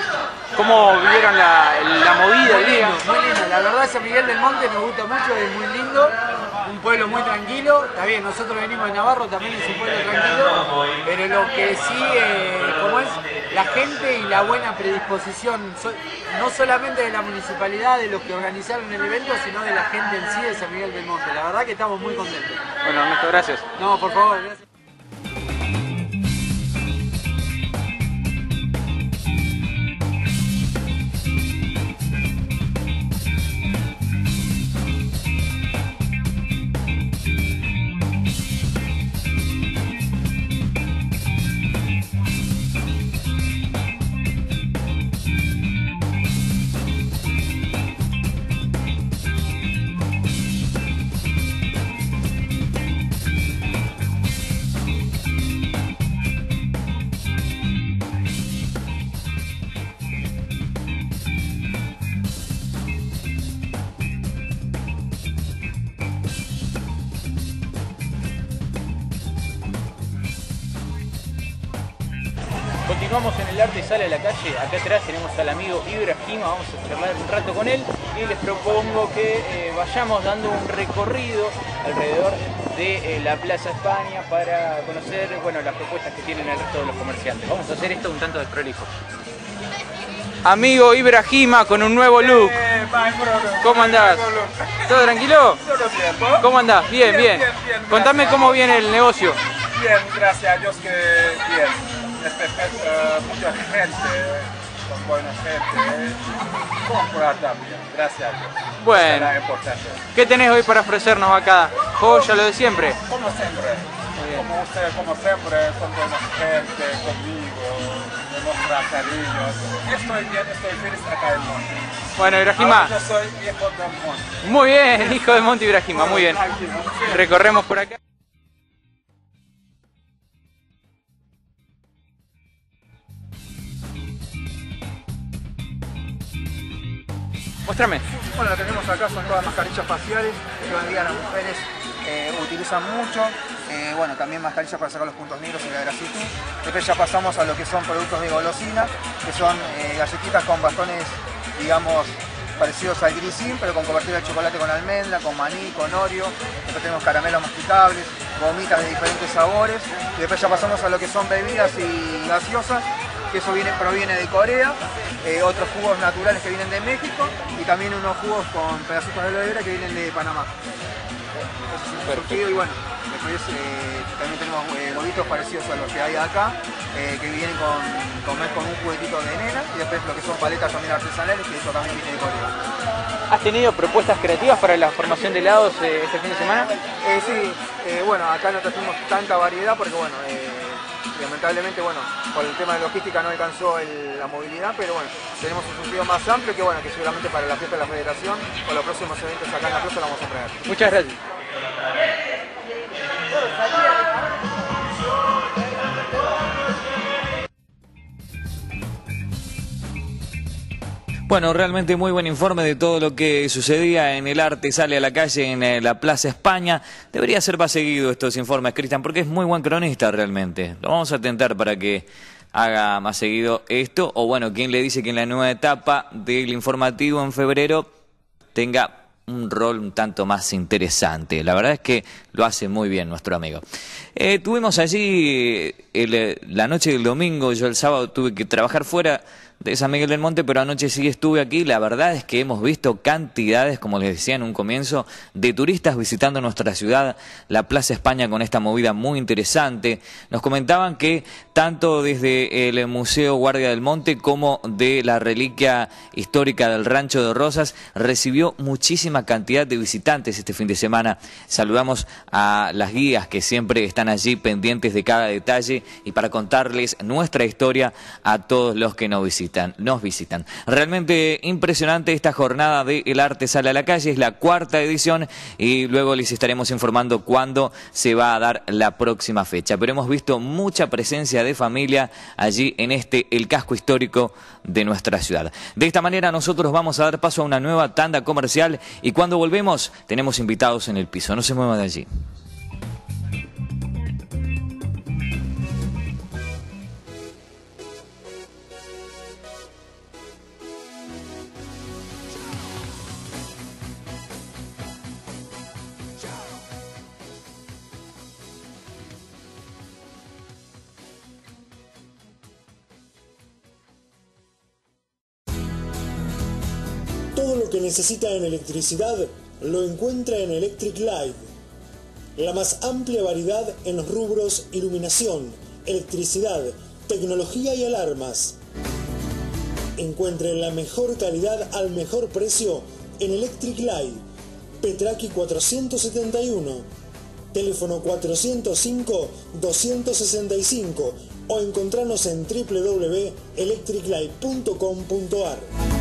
¿Cómo vivieron la, la movida Muy lindo, muy lindo. La verdad San Miguel del Monte nos gusta mucho, es muy lindo. Un pueblo muy tranquilo, está bien, nosotros venimos de Navarro, también es un pueblo tranquilo, pero lo que sí, eh, como es la gente y la buena predisposición, no solamente de la municipalidad, de los que organizaron el evento, sino de la gente en sí de San Miguel del Monte. La verdad que estamos muy contentos. Bueno, Ernesto, gracias. No, por favor, gracias. El arte sale a la calle. Acá atrás tenemos al amigo Ibrahima. Vamos a charlar un rato con él y les propongo que eh, vayamos dando un recorrido alrededor de eh, la Plaza España para conocer bueno, las propuestas que tienen el resto de los comerciantes. Vamos a hacer esto un tanto desprolijo. Amigo Ibrahima con un nuevo look. ¿Cómo andás? ¿Todo tranquilo? ¿Cómo andás? Bien, bien. Contame cómo viene el negocio. Bien, gracias a Dios que bien. Eh, mucha gente, con buena gente, comprar también, gracias a Dios. Bueno. Será importante. ¿Qué tenés hoy para ofrecernos acá? Joya, lo de siempre. Como siempre, como usted, como siempre, con buena gente, conmigo, demostrar cariño. Estoy bien, estoy feliz acá en Monte. Bueno, Ibrahima. Yo soy viejo del Monte. Muy bien, hijo de Monte Ibrahima, muy bien. Recorremos por acá. Muéstrame. Bueno, lo que tenemos acá son todas mascarillas faciales que hoy en día las mujeres eh, utilizan mucho. Eh, bueno, también mascarillas para sacar los puntos negros y la grasitud. Después ya pasamos a lo que son productos de golosina, que son eh, galletitas con bastones, digamos, parecidos al grisín, pero con cobertura de chocolate con almendra, con maní, con oreo. Después tenemos caramelos masticables, gomitas de diferentes sabores. Y después ya pasamos a lo que son bebidas y gaseosas, que eso viene, proviene de Corea. Eh, otros jugos naturales que vienen de México y también unos jugos con pedacitos de aloe vera que vienen de Panamá. Eso es un surtido y bueno, después eh, también tenemos eh, huevitos parecidos a los que hay acá, eh, que vienen con, con, con un juguetito de nena y después lo que son paletas también artesanales, que eso también viene de Corea. ¿Has tenido propuestas creativas para la formación de helados este fin de semana? Eh, sí, bueno, acá no trajimos tanta variedad porque bueno, lamentablemente bueno, por el tema de logística no alcanzó la movilidad, pero bueno, tenemos un surtido más amplio que bueno, que seguramente para la fiesta de la federación o los próximos eventos acá en la plaza lo vamos a traer. Muchas gracias. Bueno, realmente muy buen informe de todo lo que sucedía en el arte sale a la calle en eh, la Plaza España. Debería ser más seguido estos informes, Cristian, porque es muy buen cronista realmente. Lo vamos a tentar para que haga más seguido esto. O bueno, quien le dice que en la nueva etapa del informativo en febrero tenga un rol un tanto más interesante. La verdad es que lo hace muy bien nuestro amigo. Eh, tuvimos allí el, eh, la noche del domingo, yo el sábado tuve que trabajar fuera de San Miguel del Monte, pero anoche sí estuve aquí. La verdad es que hemos visto cantidades, como les decía en un comienzo, de turistas visitando nuestra ciudad, la Plaza España, con esta movida muy interesante. Nos comentaban que tanto desde el Museo Guardia del Monte como de la reliquia histórica del Rancho de Rosas recibió muchísima cantidad de visitantes este fin de semana. Saludamos a las guías que siempre están allí pendientes de cada detalle y para contarles nuestra historia a todos los que nos visitan. Nos visitan. Realmente impresionante esta jornada de El Arte Sale a la Calle, es la cuarta edición y luego les estaremos informando cuándo se va a dar la próxima fecha. Pero hemos visto mucha presencia de familia allí en este, el casco histórico de nuestra ciudad. De esta manera nosotros vamos a dar paso a una nueva tanda comercial y cuando volvemos tenemos invitados en el piso. No se muevan de allí. Lo que necesita en electricidad lo encuentra en Electric Light. La más amplia variedad en los rubros iluminación, electricidad, tecnología y alarmas. Encuentre la mejor calidad al mejor precio en Electric Light. Petraki 471. Teléfono 405-265 o encontrarnos en www.electriclight.com.ar.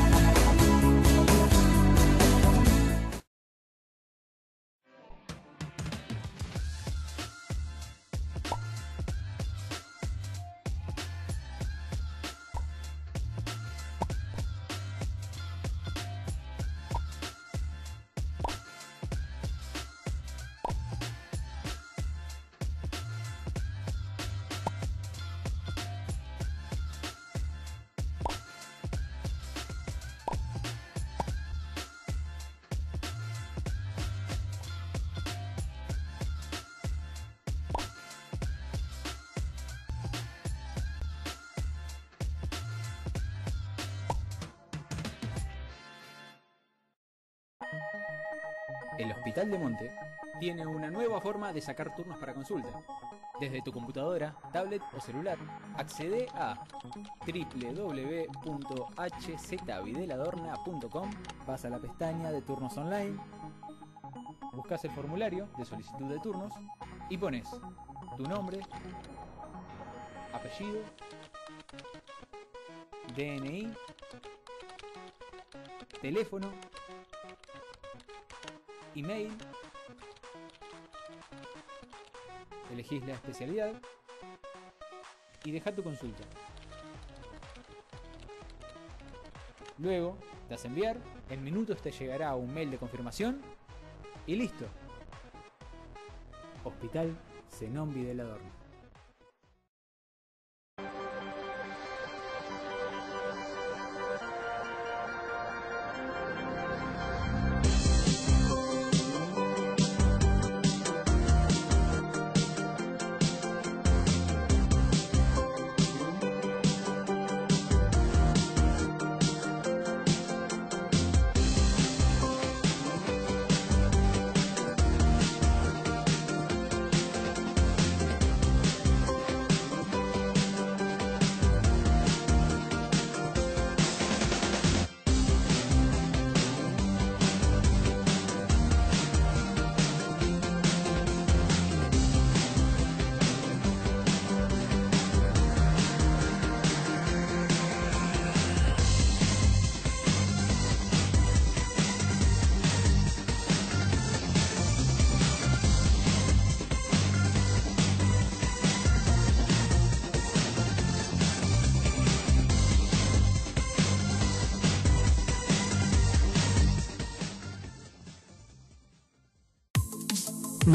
de sacar turnos para consulta. Desde tu computadora, tablet o celular, accede a www.hzvideladorna.com, vas a la pestaña de turnos online, buscas el formulario de solicitud de turnos y pones tu nombre, apellido, DNI, teléfono, email, elegís la especialidad y deja tu consulta. Luego, das enviar, en minutos te llegará un mail de confirmación y listo. Hospital Zenón Videla Dorna.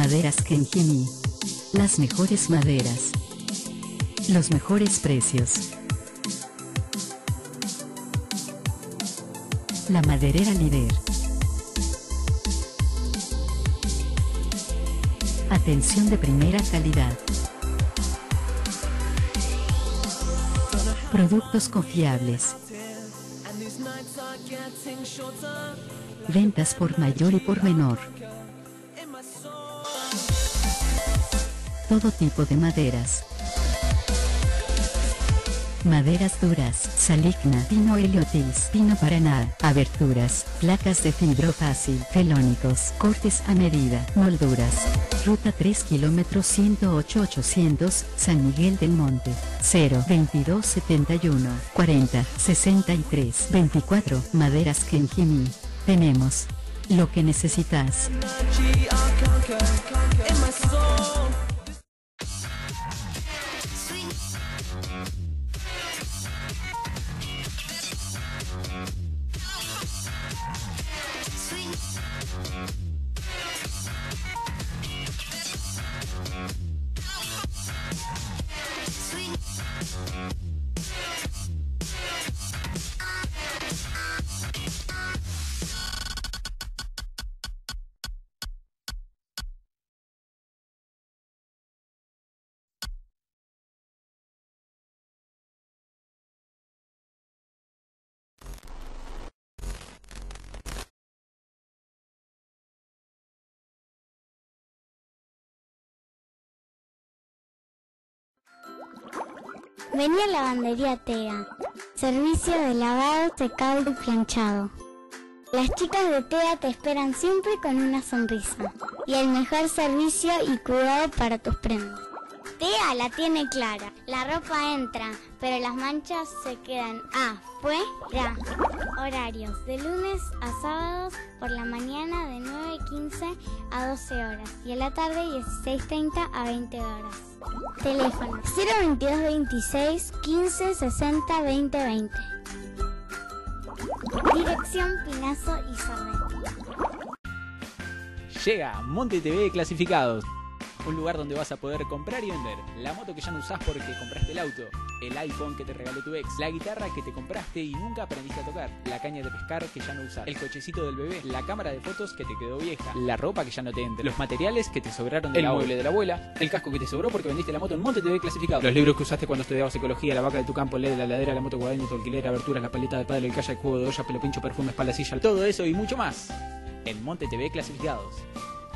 Maderas Kenjimi. Las mejores maderas. Los mejores precios. La maderera líder. Atención de primera calidad. Productos confiables. Ventas por mayor y por menor. Todo tipo de maderas. Maderas duras, saligna, pino heliotis, pino paraná, aberturas, placas de fibro fácil, felónicos, cortes a medida, molduras. Ruta 3 km 108 800, San Miguel del Monte. 0 22 71 40 63 24. Maderas Kenjimi. Tenemos lo que necesitas. Vení a Lavandería TEA. Servicio de lavado, secado y planchado. Las chicas de TEA te esperan siempre con una sonrisa y el mejor servicio y cuidado para tus prendas. TEA la tiene clara. La ropa entra, pero las manchas se quedan afuera. Horarios de lunes a sábados por la mañana de 9.15 a 12 horas y en la tarde 16.30 a 20 horas. Teléfono 02226 15 60 20 20. Dirección Pinazo y Sorrento. Llega Monte TV Clasificados. Un lugar donde vas a poder comprar y vender. La moto que ya no usás porque compraste el auto, el iPhone que te regaló tu ex, la guitarra que te compraste y nunca aprendiste a tocar, la caña de pescar que ya no usás, el cochecito del bebé, la cámara de fotos que te quedó vieja, la ropa que ya no te entra, los materiales que te sobraron del mueble de la abuela, el casco que te sobró porque vendiste la moto en Monte TV Clasificados, los libros que usaste cuando estudiabas ecología, la vaca de tu campo, el LED, la ladera, la moto guadaña, tu alquiler, aberturas, la paleta de padre, el calla, el juego de olla, pelo pincho, perfume, espalda, silla, todo eso y mucho más en Monte TV Clasificados.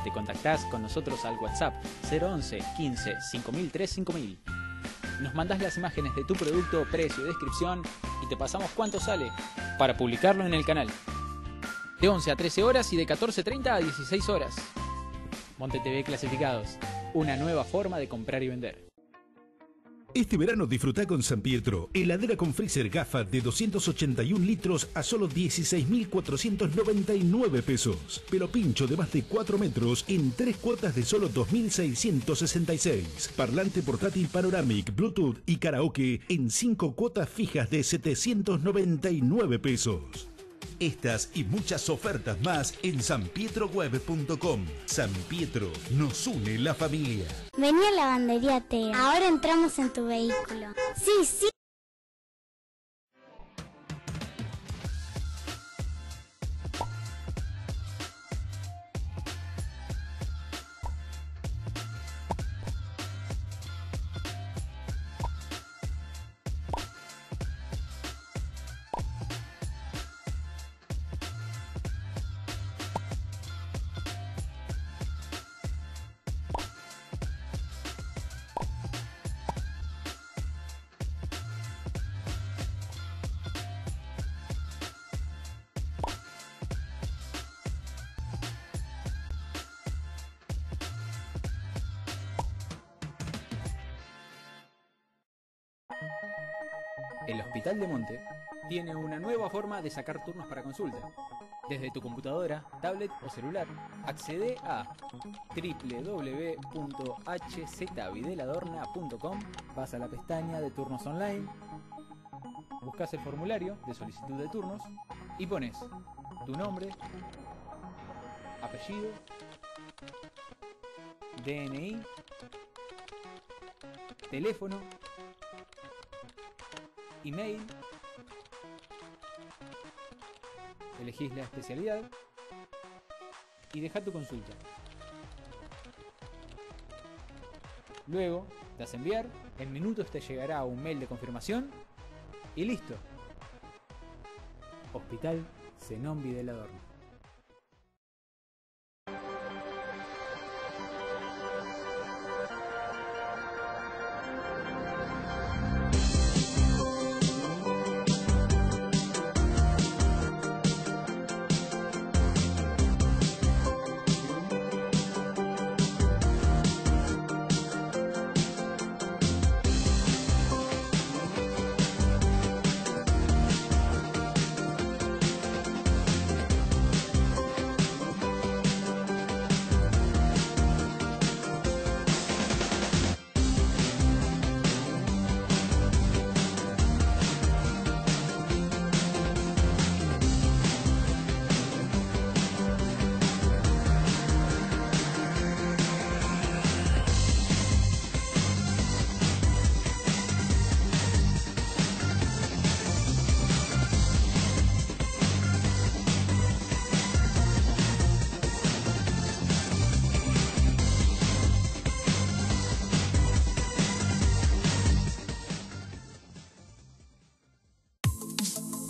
Te contactás con nosotros al WhatsApp 011 15 5003 5000. Nos mandás las imágenes de tu producto, precio, descripción y te pasamos cuánto sale para publicarlo en el canal. De 11 a 13 horas y de 14.30 a 16 horas. Monte TV Clasificados. Una nueva forma de comprar y vender. Este verano disfruta con San Pietro, heladera con freezer gafa de 281 litros a solo 16.499 pesos. Pelo pincho de más de 4 metros en 3 cuotas de solo 2.666. Parlante portátil panoramic, Bluetooth y karaoke en 5 cuotas fijas de 799 pesos. Estas y muchas ofertas más en sanpietroweb.com. San Pietro nos une la familia. Vení a Lavandería TEA. Ahora entramos en tu vehículo. Sí, sí. De sacar turnos para consulta. Desde tu computadora, tablet o celular, accede a www.hzvideladorna.com, vas a la pestaña de turnos online, buscas el formulario de solicitud de turnos y pones tu nombre, apellido, DNI, teléfono, email, elegís la especialidad y deja tu consulta. Luego, das enviar, en minutos te llegará un mail de confirmación y listo. Hospital Zenón Vidal Adorno.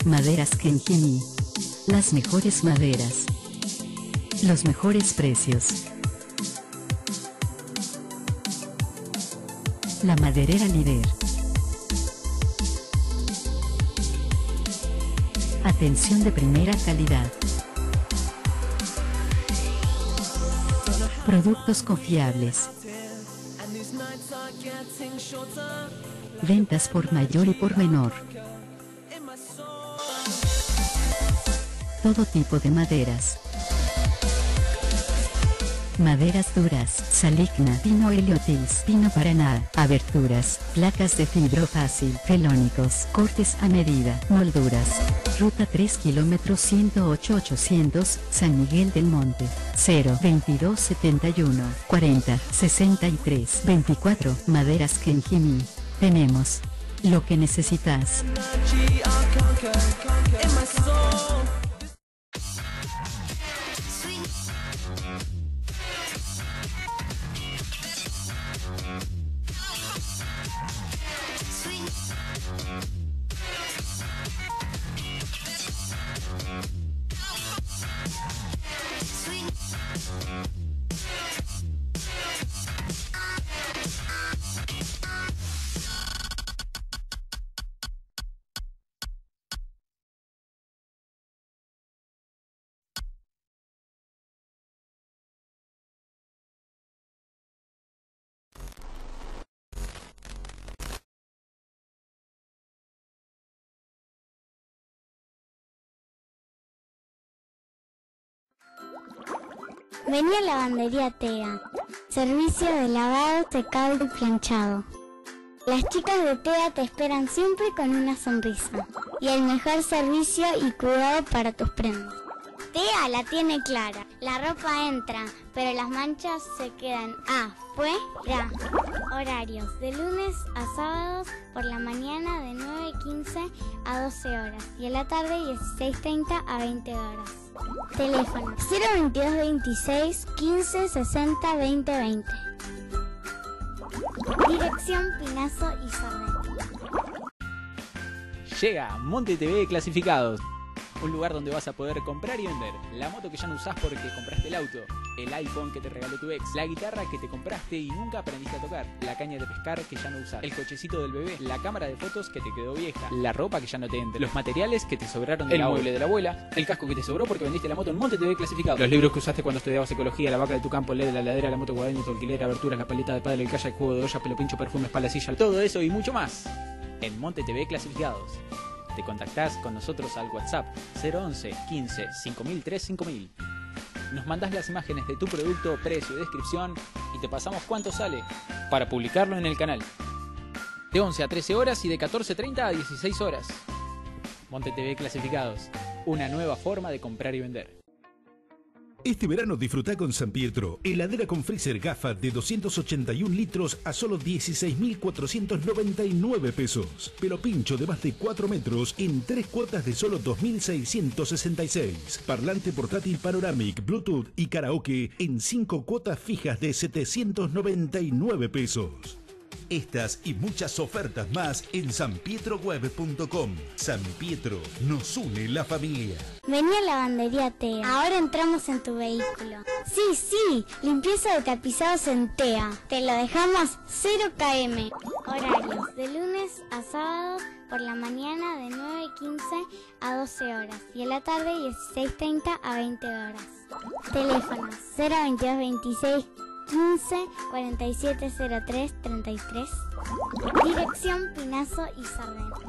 Maderas Genkini. Las mejores maderas. Los mejores precios. La maderera líder. Atención de primera calidad. Productos confiables. Ventas por mayor y por menor. Todo tipo de maderas. Maderas duras, saligna, pino heliotis, pino paraná, aberturas, placas de fibro fácil, felónicos, cortes a medida, molduras. Ruta 3 km 108 800, San Miguel del Monte. 0 22 71 40 63 24 Maderas Kenjimi. Tenemos lo que necesitas. Vení a Lavandería TEA. Servicio de lavado, secado y planchado. Las chicas de TEA te esperan siempre con una sonrisa y el mejor servicio y cuidado para tus prendas. TEA la tiene clara. La ropa entra, pero las manchas se quedan afuera. Horarios de lunes a sábados por la mañana de 9.15 a 12 horas y en la tarde 16.30 a 20 horas. Teléfono 022 26 15 60 20 20. Dirección Pinazo y Sorrento. Llega Monte TV Clasificados. Un lugar donde vas a poder comprar y vender la moto que ya no usás porque compraste el auto, el iPhone que te regaló tu ex, la guitarra que te compraste y nunca aprendiste a tocar, la caña de pescar que ya no usás, el cochecito del bebé, la cámara de fotos que te quedó vieja, la ropa que ya no te entra, los materiales que te sobraron del El mueble de la abuela, el casco que te sobró porque vendiste la moto en Monte TV Clasificados, los libros que usaste cuando estudiabas ecología, la vaca de tu campo, el LED de la ladera, la moto guadaña, tu alquiler, aberturas, la paleta de padre, el kayak, el juego de olla, pelo pincho, perfumes, pala, silla, todo eso y mucho más en Monte TV Clasificados. Te contactás con nosotros al WhatsApp 011 15 5003 5000. Nos mandás las imágenes de tu producto, precio y descripción y te pasamos cuánto sale para publicarlo en el canal. De 11 a 13 horas y de 14.30 a 16 horas. Monte TV Clasificados. Una nueva forma de comprar y vender. Este verano disfruta con San Pietro. Heladera con freezer gafa de 281 litros a solo 16.499 pesos. Pelo pincho de más de 4 metros en 3 cuotas de solo 2.666. Parlante portátil Panoramic, Bluetooth y karaoke en 5 cuotas fijas de 799 pesos. Estas y muchas ofertas más en sanpietroweb.com. San Pietro nos une la familia. Vení a Lavandería TEA. Ahora entramos en tu vehículo. Sí, sí, limpieza de tapizados en TEA. Te lo dejamos 0 km. Horarios de lunes a sábado por la mañana de 9.15 a 12 horas y en la tarde 16.30 a 20 horas. Teléfono 022 26 15 4703 33. Dirección Pinazo y Sargento.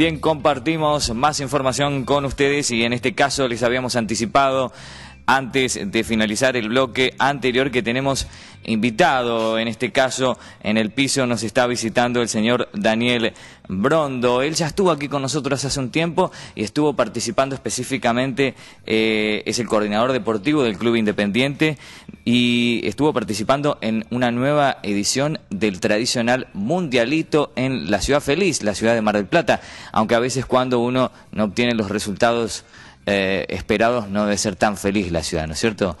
Bien, compartimos más información con ustedes y en este caso les habíamos anticipado antes de finalizar el bloque anterior que tenemos invitado, en este caso en el piso nos está visitando el señor Daniel Brondo. Él ya estuvo aquí con nosotros hace un tiempo y estuvo participando específicamente, eh, es el coordinador deportivo del Club Independiente y estuvo participando en una nueva edición del tradicional Mundialito en la Ciudad Feliz, la ciudad de Mar del Plata, aunque a veces cuando uno no obtiene los resultados eh, esperados no debe ser tan feliz la ciudad, ¿no es cierto?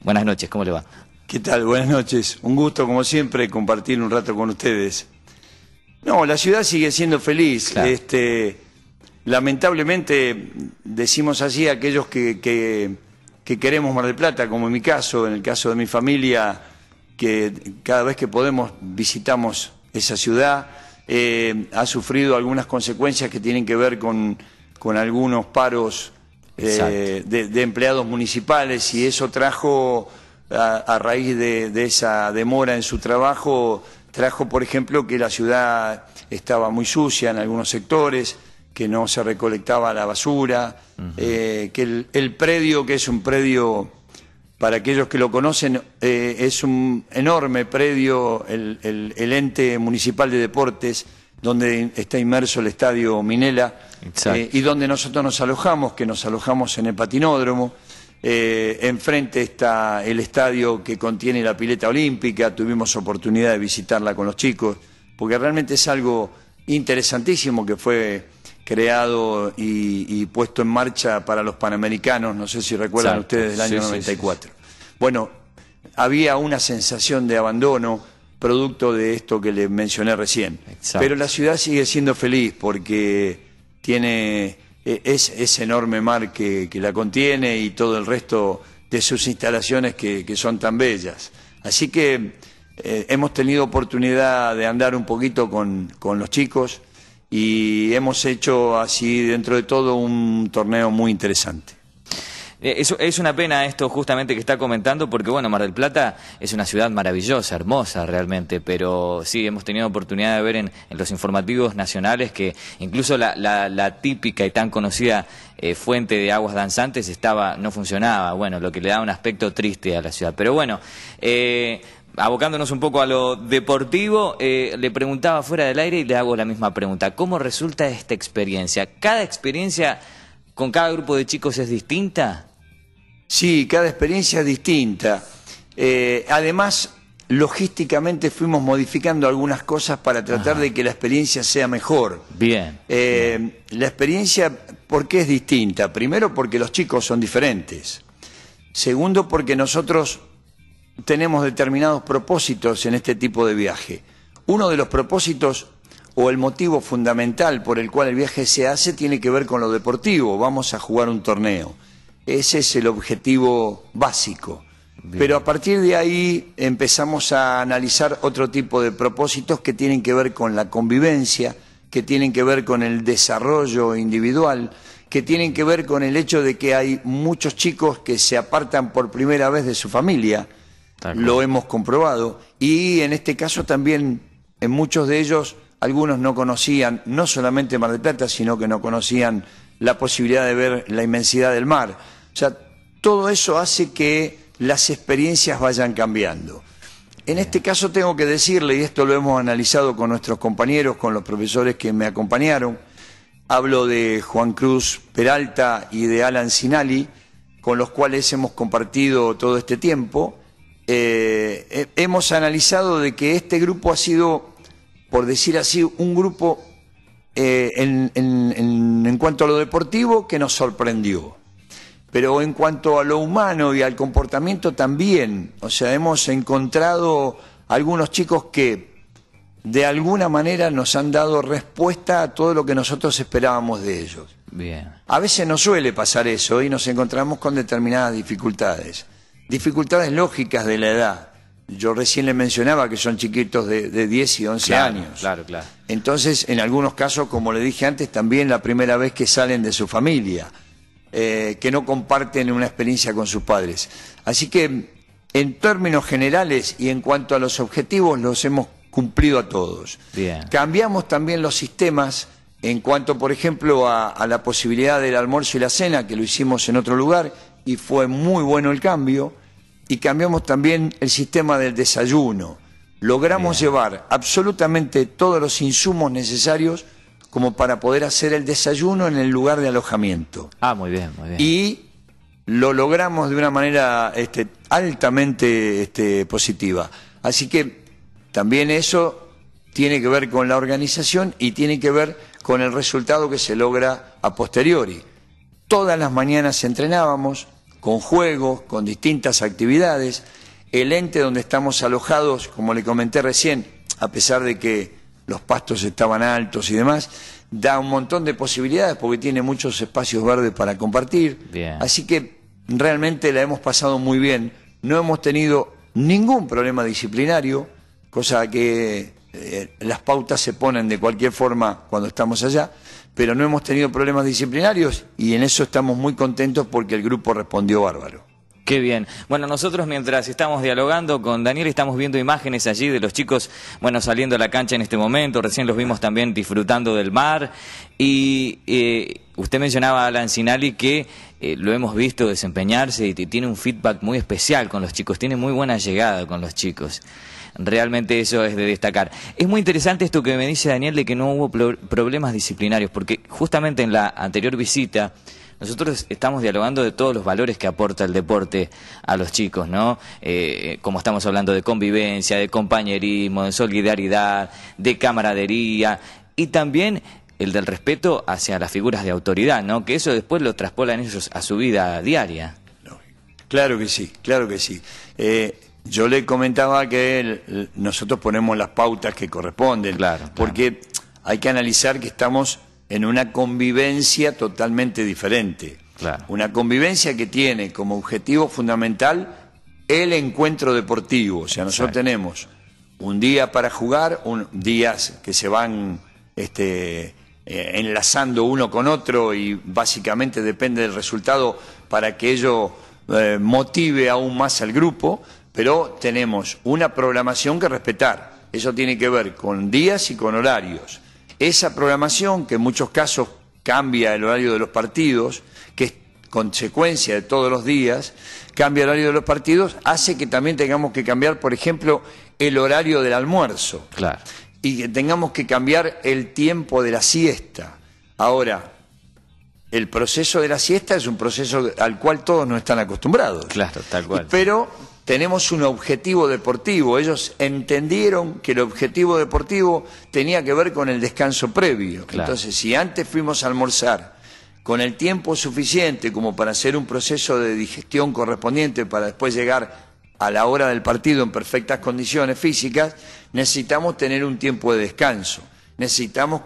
Buenas noches, ¿cómo le va? ¿Qué tal? Buenas noches. Un gusto, como siempre, compartir un rato con ustedes. No, la ciudad sigue siendo feliz. Este, lamentablemente, decimos así aquellos que, que, que queremos Mar del Plata, como en mi caso, en el caso de mi familia, que cada vez que podemos visitamos esa ciudad. Eh, ha sufrido algunas consecuencias que tienen que ver con, con algunos paros eh, de, de empleados municipales y eso trajo, a, a raíz de, de esa demora en su trabajo, trajo, por ejemplo, que la ciudad estaba muy sucia en algunos sectores, que no se recolectaba la basura, eh, que el, el predio, que es un predio, para aquellos que lo conocen, eh, es un enorme predio, el, el- el ente municipal de deportes, donde está inmerso el estadio Minela, eh, y donde nosotros nos alojamos, que nos alojamos en el patinódromo. Eh, enfrente está el estadio que contiene la pileta olímpica, tuvimos oportunidad de visitarla con los chicos, porque realmente es algo interesantísimo que fue creado y, y puesto en marcha para los Panamericanos, no sé si recuerdan Exacto. ustedes del año Sí, sí, sí, 94. Bueno, había una sensación de abandono producto de esto que le mencioné recién. Exacto. Pero la ciudad sigue siendo feliz porque tiene es, ese enorme mar que, que la contiene y todo el resto de sus instalaciones que, que son tan bellas. Así que eh, hemos tenido oportunidad de andar un poquito con, con los chicos y hemos hecho así dentro de todo un torneo muy interesante. Eh, Es, una pena esto justamente que está comentando porque, bueno, Mar del Plata es una ciudad maravillosa, hermosa realmente, pero sí, hemos tenido oportunidad de ver en, los informativos nacionales que incluso la, típica y tan conocida eh, fuente de aguas danzantes estaba no funcionaba, bueno, lo que le da un aspecto triste a la ciudad. Pero bueno, eh, abocándonos un poco a lo deportivo, le preguntaba fuera del aire y le hago la misma pregunta. ¿Cómo resulta esta experiencia? ¿Cada experiencia con cada grupo de chicos es distinta? Sí, cada experiencia es distinta. Eh, además, logísticamente fuimos modificando algunas cosas para tratar de que la experiencia sea mejor. Bien. Eh, la experiencia, ¿por qué es distinta? Primero porque los chicos son diferentes. Segundo porque nosotros tenemos determinados propósitos en este tipo de viaje. Uno de los propósitos o el motivo fundamental por el cual el viaje se hace tiene que ver con lo deportivo. Vamos a jugar un torneo. Ese es el objetivo básico. Pero a partir de ahí empezamos a analizar otro tipo de propósitos que tienen que ver con la convivencia, que tienen que ver con el desarrollo individual, que tienen que ver con el hecho de que hay muchos chicos que se apartan por primera vez de su familia, lo hemos comprobado, y en este caso también en muchos de ellos algunos no conocían no solamente Mar del Plata, sino que no conocían la posibilidad de ver la inmensidad del mar. O sea, todo eso hace que las experiencias vayan cambiando. En este caso tengo que decirle, y esto lo hemos analizado con nuestros compañeros, con los profesores que me acompañaron, hablo de Juan Cruz Peralta y de Alan Sinali, con los cuales hemos compartido todo este tiempo. Eh, hemos analizado de que este grupo ha sido, por decir así, un grupo eh, en, en- en- en cuanto a lo deportivo que nos sorprendió. Pero en cuanto a lo humano y al comportamiento también, o sea, hemos encontrado algunos chicos que de alguna manera nos han dado respuesta a todo lo que nosotros esperábamos de ellos. Bien. A veces nos suele pasar eso y nos encontramos con determinadas dificultades. Dificultades lógicas de la edad. Yo recién le mencionaba que son chiquitos de, de 10 y 11 Claro, años. Claro, claro. Entonces, en algunos casos, como le dije antes, también la primera vez que salen de su familia, eh, que no comparten una experiencia con sus padres. Así que, en términos generales y en cuanto a los objetivos, los hemos cumplido a todos. Bien. Cambiamos también los sistemas en cuanto, por ejemplo, a, a la posibilidad del almuerzo y la cena, que lo hicimos en otro lugar y fue muy bueno el cambio. Y cambiamos también el sistema del desayuno. Logramos llevar absolutamente todos los insumos necesarios como para poder hacer el desayuno en el lugar de alojamiento. Ah, muy bien, muy bien. Y lo logramos de una manera este, altamente este, positiva. Así que también eso tiene que ver con la organización y tiene que ver con el resultado que se logra a posteriori. Todas las mañanas entrenábamos con juegos, con distintas actividades. El ente donde estamos alojados, como le comenté recién, a pesar de que los pastos estaban altos y demás, da un montón de posibilidades porque tiene muchos espacios verdes para compartir. Bien. Así que realmente la hemos pasado muy bien. No hemos tenido ningún problema disciplinario, cosa que eh, las pautas se ponen de cualquier forma cuando estamos allá, pero no hemos tenido problemas disciplinarios y en eso estamos muy contentos porque el grupo respondió bárbaro. Qué bien. Bueno, nosotros mientras estamos dialogando con Daniel estamos viendo imágenes allí de los chicos, bueno, saliendo a la cancha en este momento, recién los vimos también disfrutando del mar y eh, usted mencionaba a Lancinali que eh, lo hemos visto desempeñarse y tiene un feedback muy especial con los chicos, tiene muy buena llegada con los chicos. Realmente eso es de destacar. Es muy interesante esto que me dice Daniel de que no hubo problemas disciplinarios, porque justamente en la anterior visita nosotros estamos dialogando de todos los valores que aporta el deporte a los chicos, ¿no? Eh, como estamos hablando de convivencia, de compañerismo, de solidaridad, de camaradería y también el del respeto hacia las figuras de autoridad, ¿no? Que eso después lo traspolan ellos a su vida diaria. Claro que sí, claro que sí. Eh, yo le comentaba que nosotros ponemos las pautas que corresponden, claro, porque hay que analizar que estamos en una convivencia totalmente diferente. Una convivencia que tiene como objetivo fundamental el encuentro deportivo. O sea, nosotros tenemos un día para jugar, un, días que se van este, eh, enlazando uno con otro y básicamente depende del resultado para que ello eh, motive aún más al grupo, pero tenemos una programación que respetar. Eso tiene que ver con días y con horarios. Esa programación, que en muchos casos cambia el horario de los partidos, que es consecuencia de todos los días, cambia el horario de los partidos, hace que también tengamos que cambiar, por ejemplo, el horario del almuerzo. Claro. Y que tengamos que cambiar el tiempo de la siesta. Ahora, el proceso de la siesta es un proceso al cual todos no están acostumbrados. Claro, tal cual. Pero tenemos un objetivo deportivo. Ellos entendieron que el objetivo deportivo tenía que ver con el descanso previo. Entonces, si antes fuimos a almorzar con el tiempo suficiente como para hacer un proceso de digestión correspondiente para después llegar a la hora del partido en perfectas condiciones físicas, necesitamos tener un tiempo de descanso. Necesitamos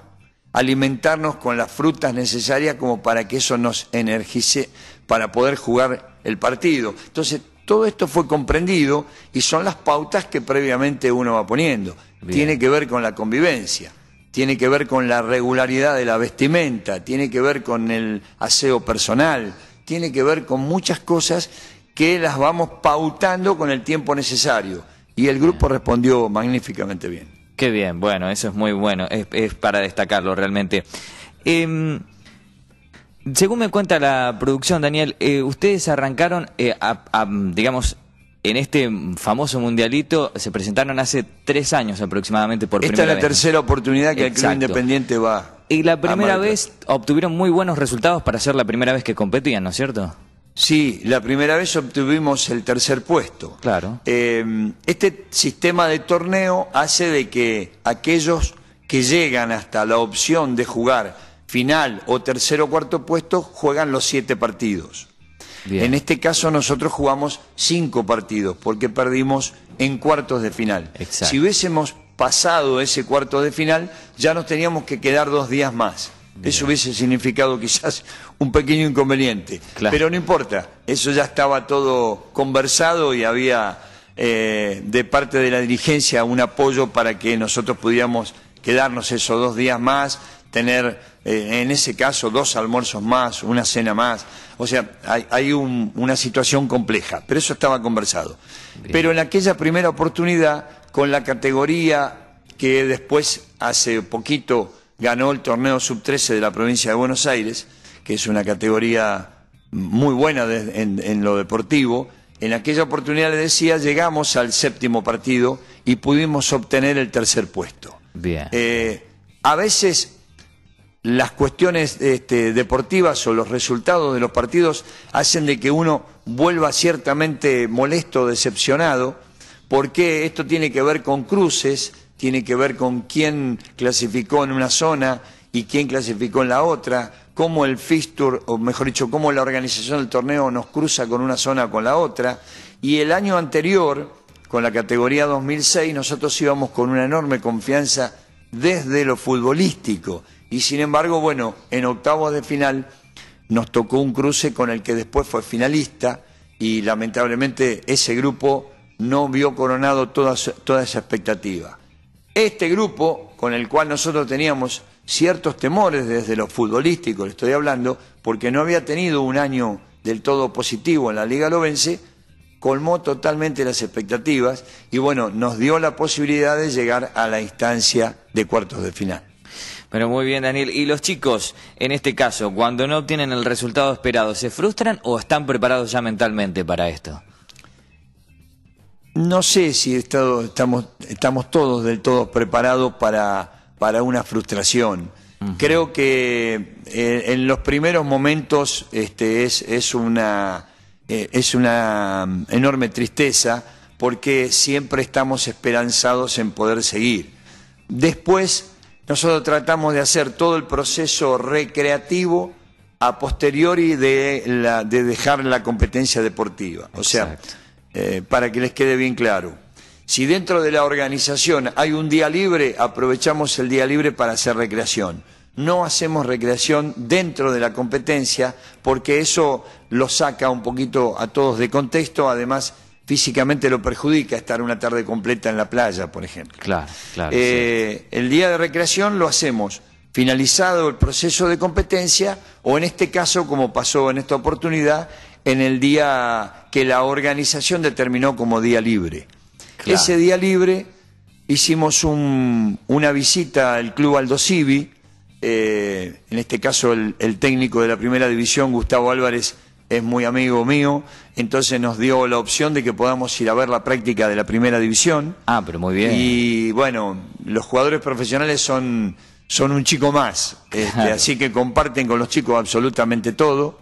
alimentarnos con las frutas necesarias como para que eso nos energice para poder jugar el partido. Entonces, todo esto fue comprendido y son las pautas que previamente uno va poniendo. Tiene que ver con la convivencia, tiene que ver con la regularidad de la vestimenta, tiene que ver con el aseo personal, tiene que ver con muchas cosas que las vamos pautando con el tiempo necesario. Y el grupo respondió magníficamente bien. Qué bien, bueno, eso es muy bueno, es, para destacarlo realmente. Em, según me cuenta la producción, Daniel, eh, ustedes arrancaron, eh, digamos, en este famoso mundialito, se presentaron hace tres años aproximadamente por Esta primera vez. Esta es la tercera oportunidad que el Club Independiente va. Y la primera vez obtuvieron muy buenos resultados para ser la primera vez que competían, ¿no es cierto? Sí, la primera vez obtuvimos el tercer puesto. Claro. Eh, este sistema de torneo hace de que aquellos que llegan hasta la opción de jugar final o tercer o cuarto puesto juegan los siete partidos. En este caso nosotros jugamos cinco partidos porque perdimos en cuartos de final. Si hubiésemos pasado ese cuarto de final, ya nos teníamos que quedar dos días más. Eso hubiese significado quizás un pequeño inconveniente. Pero no importa, eso ya estaba todo conversado y había eh, de parte de la dirigencia un apoyo para que nosotros pudiéramos quedarnos esos dos días más, tener eh, en ese caso dos almuerzos más, una cena más. O sea, hay, una situación compleja, pero eso estaba conversado. Pero en aquella primera oportunidad, con la categoría que después, hace poquito, ganó el torneo sub-13 de la provincia de Buenos Aires, que es una categoría muy buena en, lo deportivo, en aquella oportunidad le decía, llegamos al séptimo partido y pudimos obtener el tercer puesto. Bien. Eh, a veces las cuestiones este, deportivas o los resultados de los partidos hacen de que uno vuelva ciertamente molesto, decepcionado, porque esto tiene que ver con cruces, tiene que ver con quién clasificó en una zona y quién clasificó en la otra, cómo el fixture, o mejor dicho, cómo la organización del torneo nos cruza con una zona o con la otra. Y el año anterior, con la categoría 2006, nosotros íbamos con una enorme confianza desde lo futbolístico y sin embargo, bueno, en octavos de final nos tocó un cruce con el que después fue finalista y lamentablemente ese grupo no vio coronado toda, esa expectativa. Este grupo, con el cual nosotros teníamos ciertos temores desde lo futbolístico, le estoy hablando, porque no había tenido un año del todo positivo en la Liga Lovense, colmó totalmente las expectativas y bueno, nos dio la posibilidad de llegar a la instancia de cuartos de final. Pero muy bien, Daniel. ¿Y los chicos, en este caso, cuando no obtienen el resultado esperado, se frustran o están preparados ya mentalmente para esto? No sé si estamos, estamos todos del todo preparados para, para una frustración. Creo que eh, en los primeros momentos este, es, es, una, eh, es una mm, enorme tristeza porque siempre estamos esperanzados en poder seguir. Después nosotros tratamos de hacer todo el proceso recreativo a posteriori de, la, de dejar la competencia deportiva. O sea, eh, para que les quede bien claro, si dentro de la organización hay un día libre, aprovechamos el día libre para hacer recreación. No hacemos recreación dentro de la competencia porque eso lo saca un poquito a todos de contexto, además físicamente lo perjudica estar una tarde completa en la playa, por ejemplo. Claro, claro. Eh, el día de recreación lo hacemos finalizado el proceso de competencia o en este caso, como pasó en esta oportunidad, en el día que la organización determinó como día libre. Ese día libre hicimos una visita al Club Aldo Civi, eh, en este caso el técnico de la primera división, Gustavo Álvarez, es muy amigo mío, entonces nos dio la opción de que podamos ir a ver la práctica de la primera división. Ah, pero muy bien. Y bueno, los jugadores profesionales son, son un chico más, este, así que comparten con los chicos absolutamente todo.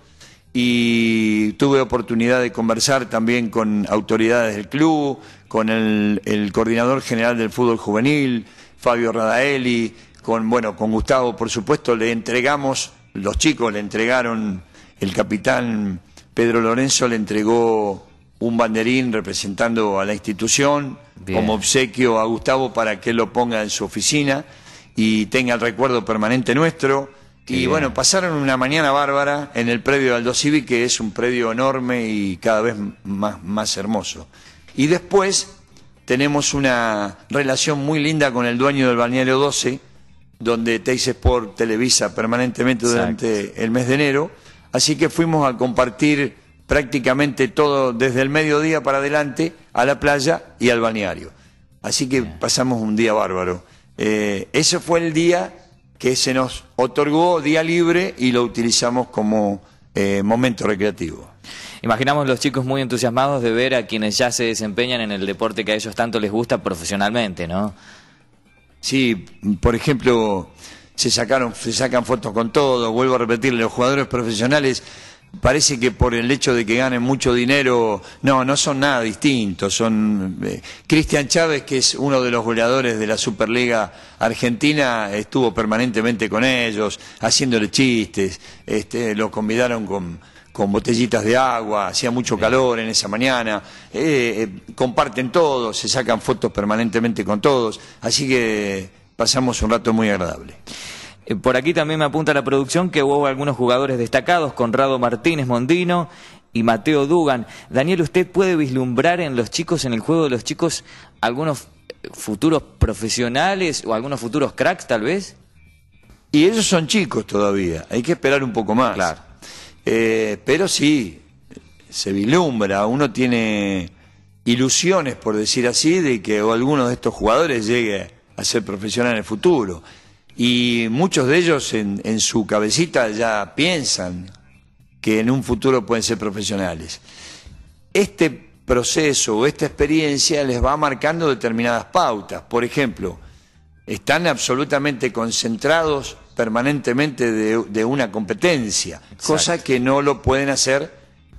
Y tuve oportunidad de conversar también con autoridades del club, con el, el coordinador general del fútbol juvenil, Fabio Radaeli, con, bueno, con Gustavo, por supuesto, le entregamos, los chicos le entregaron el capitán Pedro Lorenzo le entregó un banderín representando a la institución como obsequio a Gustavo para que lo ponga en su oficina y tenga el recuerdo permanente nuestro. y bueno, pasaron una mañana bárbara en el predio de Aldo Civi, que es un predio enorme y cada vez más, más hermoso. Y después tenemos una relación muy linda con el dueño del balneario 12, donde Teis Sport televisa permanentemente durante el mes de enero Así que fuimos a compartir prácticamente todo desde el mediodía para adelante a la playa y al balneario. Así que pasamos un día bárbaro. Eh, ese fue el día que se nos otorgó día libre y lo utilizamos como eh, momento recreativo. Imaginamos los chicos muy entusiasmados de ver a quienes ya se desempeñan en el deporte que a ellos tanto les gusta profesionalmente, ¿no? Sí, por ejemplo, se sacaron, se sacan fotos con todo, vuelvo a repetir, los jugadores profesionales parece que por el hecho de que ganen mucho dinero, no, no son nada distintos, son eh, Cristian Chávez, que es uno de los goleadores de la Superliga Argentina, estuvo permanentemente con ellos, haciéndole chistes, este, lo convidaron con, con botellitas de agua, hacía mucho calor en esa mañana, eh, eh, comparten todo, se sacan fotos permanentemente con todos, así que pasamos un rato muy agradable. Eh, por aquí también me apunta la producción que hubo algunos jugadores destacados, Conrado Martínez Mondino y Mateo Dugan. Daniel, ¿usted puede vislumbrar en los chicos, en el juego de los chicos, algunos futuros profesionales o algunos futuros cracks tal vez? Y ellos son chicos todavía, hay que esperar un poco más. Claro. Eh, pero sí, se vislumbra, uno tiene ilusiones, por decir así, de que alguno de estos jugadores llegue a ser profesional en el futuro. Y muchos de ellos en, en su cabecita ya piensan que en un futuro pueden ser profesionales. Este proceso o esta experiencia les va marcando determinadas pautas. Por ejemplo, están absolutamente concentrados permanentemente de, una competencia, cosa que no lo pueden hacer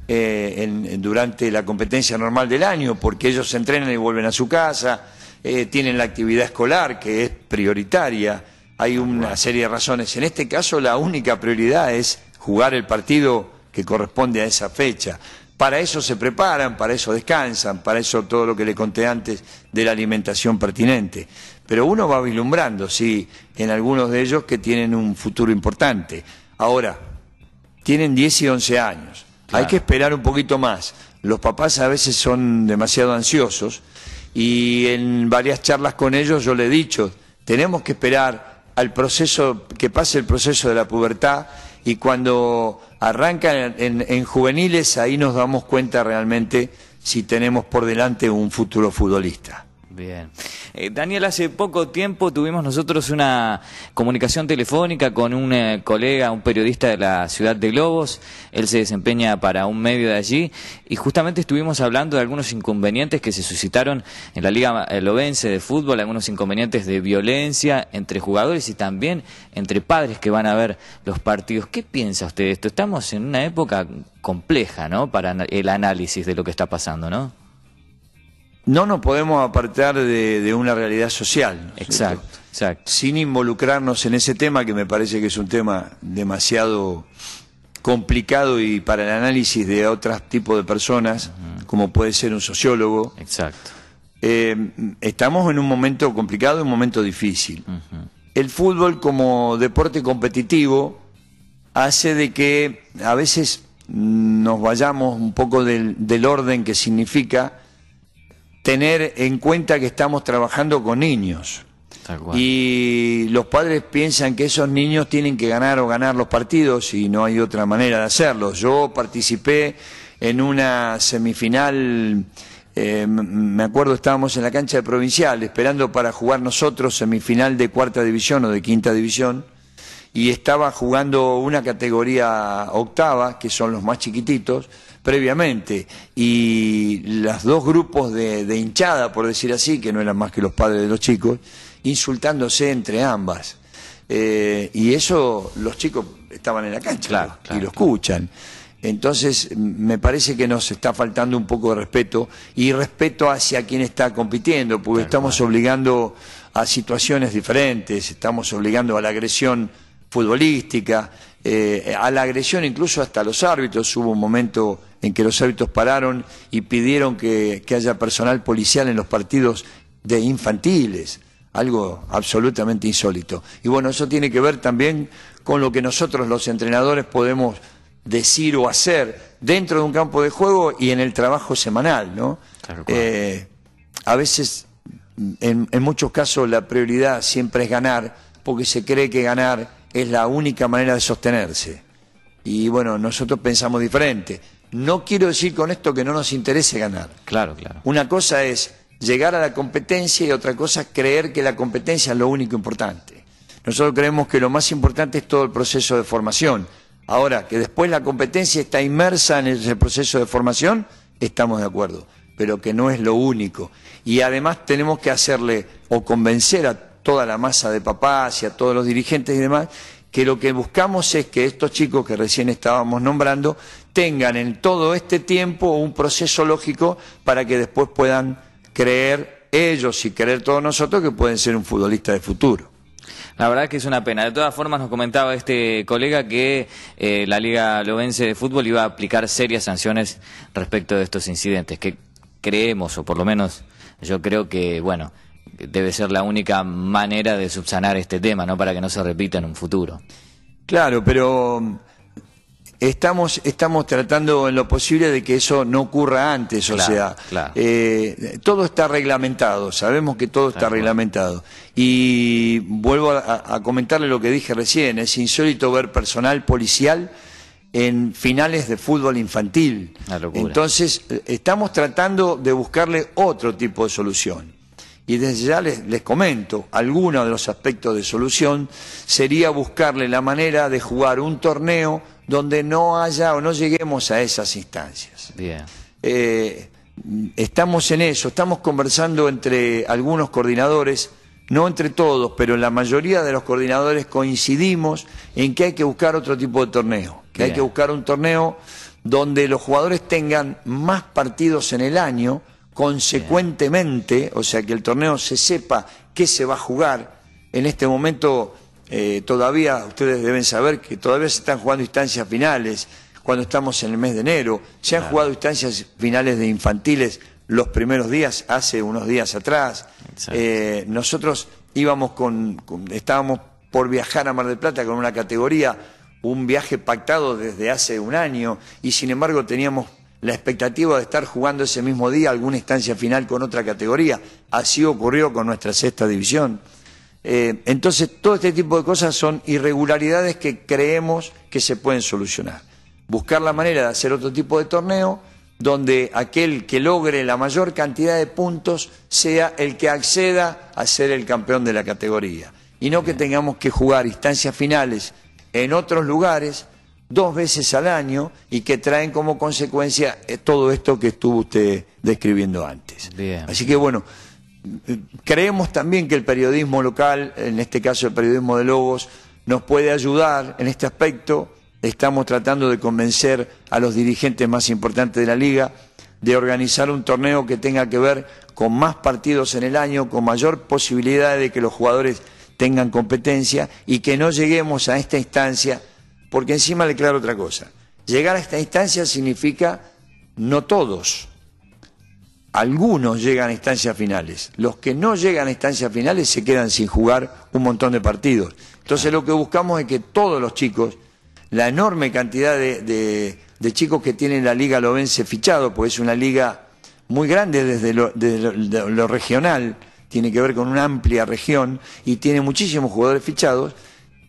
eh, durante la competencia normal del año, porque ellos se entrenan y vuelven a su casa, eh, tienen la actividad escolar que es prioritaria, hay una serie de razones. En este caso la única prioridad es jugar el partido que corresponde a esa fecha. Para eso se preparan, para eso descansan, para eso todo lo que le conté antes de la alimentación pertinente. Pero uno va vislumbrando, sí, en algunos de ellos que tienen un futuro importante. Ahora, tienen 10 y 11 años. Hay que esperar un poquito más. los papás a veces son demasiado ansiosos y en varias charlas con ellos yo le he dicho, tenemos que esperar al proceso, que pase el proceso de la pubertad y cuando arrancan en, en juveniles ahí nos damos cuenta realmente si tenemos por delante un futuro futbolista. Bien. Eh, Daniel, hace poco tiempo tuvimos nosotros una comunicación telefónica con un eh, colega, un periodista de la ciudad de Globos. Él se desempeña para un medio de allí y justamente estuvimos hablando de algunos inconvenientes que se suscitaron en la Liga Lovense de Fútbol, algunos inconvenientes de violencia entre jugadores y también entre padres que van a ver los partidos. ¿Qué piensa usted de esto? Estamos en una época compleja, ¿no? Para el análisis de lo que está pasando, ¿no? No nos podemos apartar de, de una realidad social. Exacto, exacto. Sin involucrarnos en ese tema, que me parece que es un tema demasiado complicado y para el análisis de otros tipos de personas, como puede ser un sociólogo. Exacto. Eh, estamos en un momento complicado, un momento difícil. El fútbol como deporte competitivo hace de que a veces nos vayamos un poco del, del orden que significa tener en cuenta que estamos trabajando con niños. Y los padres piensan que esos niños tienen que ganar o ganar los partidos y no hay otra manera de hacerlo. Yo participé en una semifinal, eh, me acuerdo estábamos en la cancha de Provincial esperando para jugar nosotros semifinal de cuarta división o de quinta división y estaba jugando una categoría octava, que son los más chiquititos, previamente y los dos grupos de, hinchada, por decir así, que no eran más que los padres de los chicos, insultándose entre ambas. Eh, y eso los chicos estaban en la cancha y lo escuchan. Entonces, me parece que nos está faltando un poco de respeto y respeto hacia quien está compitiendo, porque estamos obligando a situaciones diferentes, estamos obligando a la agresión futbolística, eh, a la agresión incluso hasta los árbitros. Hubo un momento en que los árbitros pararon y pidieron que, haya personal policial en los partidos de infantiles, algo absolutamente insólito. Y bueno, eso tiene que ver también con lo que nosotros los entrenadores podemos decir o hacer dentro de un campo de juego y en el trabajo semanal, ¿no? Eh, a veces, en, en muchos casos, la prioridad siempre es ganar, porque se cree que ganar es la única manera de sostenerse. Y bueno, nosotros pensamos diferente. No quiero decir con esto que no nos interese ganar. Claro, claro. Una cosa es llegar a la competencia y otra cosa es creer que la competencia es lo único importante. Nosotros creemos que lo más importante es todo el proceso de formación. Ahora, que después la competencia está inmersa en ese proceso de formación, estamos de acuerdo, pero que no es lo único. Y además tenemos que hacerle o convencer a toda la masa de papás y a todos los dirigentes y demás, que lo que buscamos es que estos chicos que recién estábamos nombrando tengan en todo este tiempo un proceso lógico para que después puedan creer ellos y creer todos nosotros que pueden ser un futbolista de futuro. La verdad que es una pena. De todas formas, nos comentaba este colega que eh, la Liga Lovense de Fútbol iba a aplicar serias sanciones respecto de estos incidentes, que creemos, o por lo menos yo creo que, bueno, debe ser la única manera de subsanar este tema, ¿no? Para que no se repita en un futuro. Claro, pero mm, estamos, estamos tratando en lo posible de que eso no ocurra antes, o sea, eh, todo está reglamentado, sabemos que todo está reglamentado. Y vuelvo a, a, comentarle lo que dije recién, es insólito ver personal policial en finales de fútbol infantil. Entonces, eh, estamos tratando de buscarle otro tipo de solución y desde ya les, comento, algunos de los aspectos de solución sería buscarle la manera de jugar un torneo donde no haya o no lleguemos a esas instancias. Bien. Eh, estamos en eso, estamos conversando entre algunos coordinadores, no entre todos, pero la mayoría de los coordinadores coincidimos en que hay que buscar otro tipo de torneo, que hay que buscar un torneo donde los jugadores tengan más partidos en el año, consecuentemente, o sea, que el torneo se sepa qué se va a jugar. En este momento eh, todavía, ustedes deben saber que todavía se están jugando instancias finales, cuando estamos en el mes de enero. Se han jugado instancias finales de infantiles los primeros días, hace unos días atrás. Eh, nosotros íbamos con, estábamos por viajar a Mar del Plata con una categoría, un viaje pactado desde hace un año, y sin embargo teníamos la expectativa de estar jugando ese mismo día alguna instancia final con otra categoría. Así ocurrió con nuestra sexta división. Eh, entonces, todo este tipo de cosas son irregularidades que creemos que se pueden solucionar. Buscar la manera de hacer otro tipo de torneo donde aquel que logre la mayor cantidad de puntos sea el que acceda a ser el campeón de la categoría. Y no que tengamos que jugar instancias finales en otros lugares dos veces al año y que traen como consecuencia eh, todo esto que estuvo usted describiendo antes. Así que bueno, creemos también que el periodismo local, en este caso el periodismo de Lobos, nos puede ayudar en este aspecto. Estamos tratando de convencer a los dirigentes más importantes de la liga de organizar un torneo que tenga que ver con más partidos en el año, con mayor posibilidad de que los jugadores tengan competencia y que no lleguemos a esta instancia, porque encima le claro otra cosa. Llegar a esta instancia significa no todos, algunos llegan a instancias finales. Los que no llegan a instancias finales se quedan sin jugar un montón de partidos. Entonces lo que buscamos es que todos los chicos, la enorme cantidad de, chicos que tienen la liga lobense fichado, pues es una liga muy grande desde lo, regional, tiene que ver con una amplia región y tiene muchísimos jugadores fichados,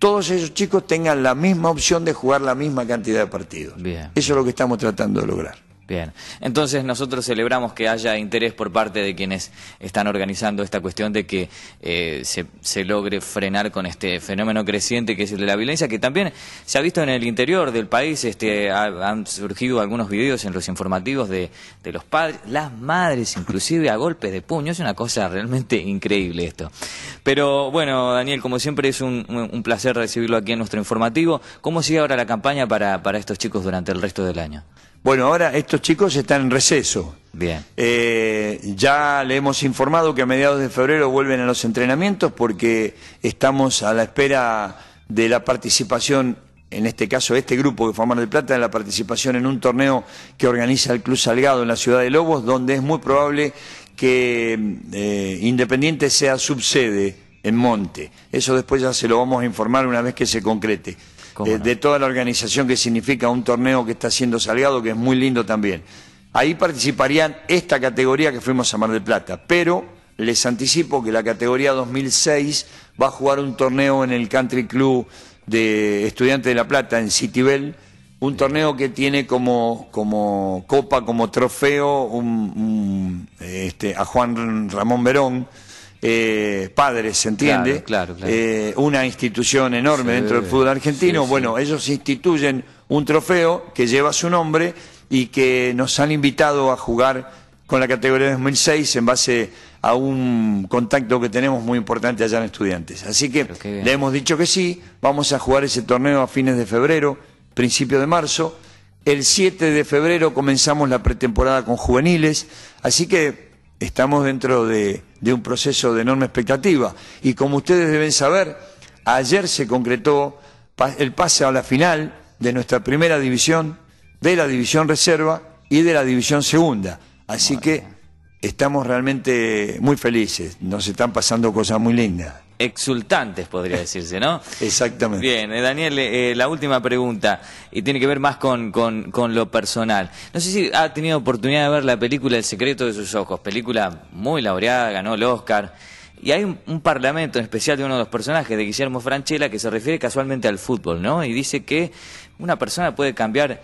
todos esos chicos tengan la misma opción de jugar la misma cantidad de partidos. Eso es lo que estamos tratando de lograr. Bien, entonces nosotros celebramos que haya interés por parte de quienes están organizando esta cuestión de que eh, se, logre frenar con este fenómeno creciente que es el de la violencia, que también se ha visto en el interior del país, este, han surgido algunos videos en los informativos de, los padres, las madres inclusive a golpes de puño, es una cosa realmente increíble esto. Pero bueno, Daniel, como siempre es un, placer recibirlo aquí en nuestro informativo. ¿Cómo sigue ahora la campaña para, para estos chicos durante el resto del año? Bueno, ahora estos chicos están en receso. Bien. Eh, ya le hemos informado que a mediados de febrero vuelven a los entrenamientos porque estamos a la espera de la participación, en este caso este grupo que fue a Mar del Plata, de la participación en un torneo que organiza el Club Salgado en la ciudad de Lobos, donde es muy probable que eh, Independiente sea subsede en Monte. Eso después ya se lo vamos a informar una vez que se concrete. De toda la organización que significa un torneo que está siendo Salgado, que es muy lindo también. Ahí participarían esta categoría que fuimos a Mar del Plata, pero les anticipo que la categoría 2006 va a jugar un torneo en el Country Club de Estudiantes de La Plata, en Citibel, un torneo que tiene como, como copa, como trofeo este, a Juan Ramón Verón, eh, padres, ¿se entiende? Claro, eh, una institución enorme dentro del fútbol argentino. bueno, ellos instituyen un trofeo que lleva su nombre y que nos han invitado a jugar con la categoría 2006 en base a un contacto que tenemos muy importante allá en estudiantes. Así que le hemos dicho que sí, vamos a jugar ese torneo a fines de febrero, principio de marzo. El 7 de febrero comenzamos la pretemporada con juveniles, así que estamos dentro de, un proceso de enorme expectativa. Y como ustedes deben saber, ayer se concretó el pase a la final de nuestra primera división, de la división reserva y de la división segunda. Así que estamos realmente muy felices, nos están pasando cosas muy lindas exultantes, podría decirse, ¿no? Exactamente. Bien, eh, Daniel, eh, la última pregunta, y tiene que ver más con, con, lo personal. No sé si ha tenido oportunidad de ver la película El secreto de sus ojos, película muy laureada, ganó el Oscar. Y hay un, parlamento en especial de uno de los personajes, de Guillermo Franchella, que se refiere casualmente al fútbol, ¿no? Y dice que una persona puede cambiar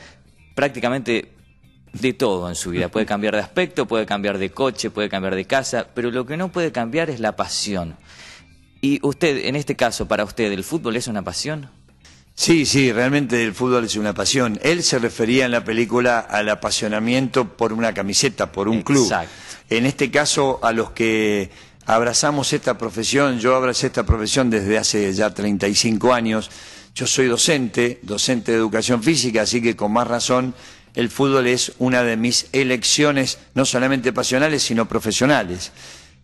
prácticamente de todo en su vida. Puede cambiar de aspecto, puede cambiar de coche, puede cambiar de casa, pero lo que no puede cambiar es la pasión. Y usted, en este caso, para usted, ¿el fútbol es una pasión? Sí, sí, realmente el fútbol es una pasión. Él se refería en la película al apasionamiento por una camiseta, por un club. En este caso, a los que abrazamos esta profesión, yo abracé esta profesión desde hace ya 35 años. Yo soy docente, docente de educación física, así que con más razón el fútbol es una de mis elecciones, no solamente pasionales, sino profesionales.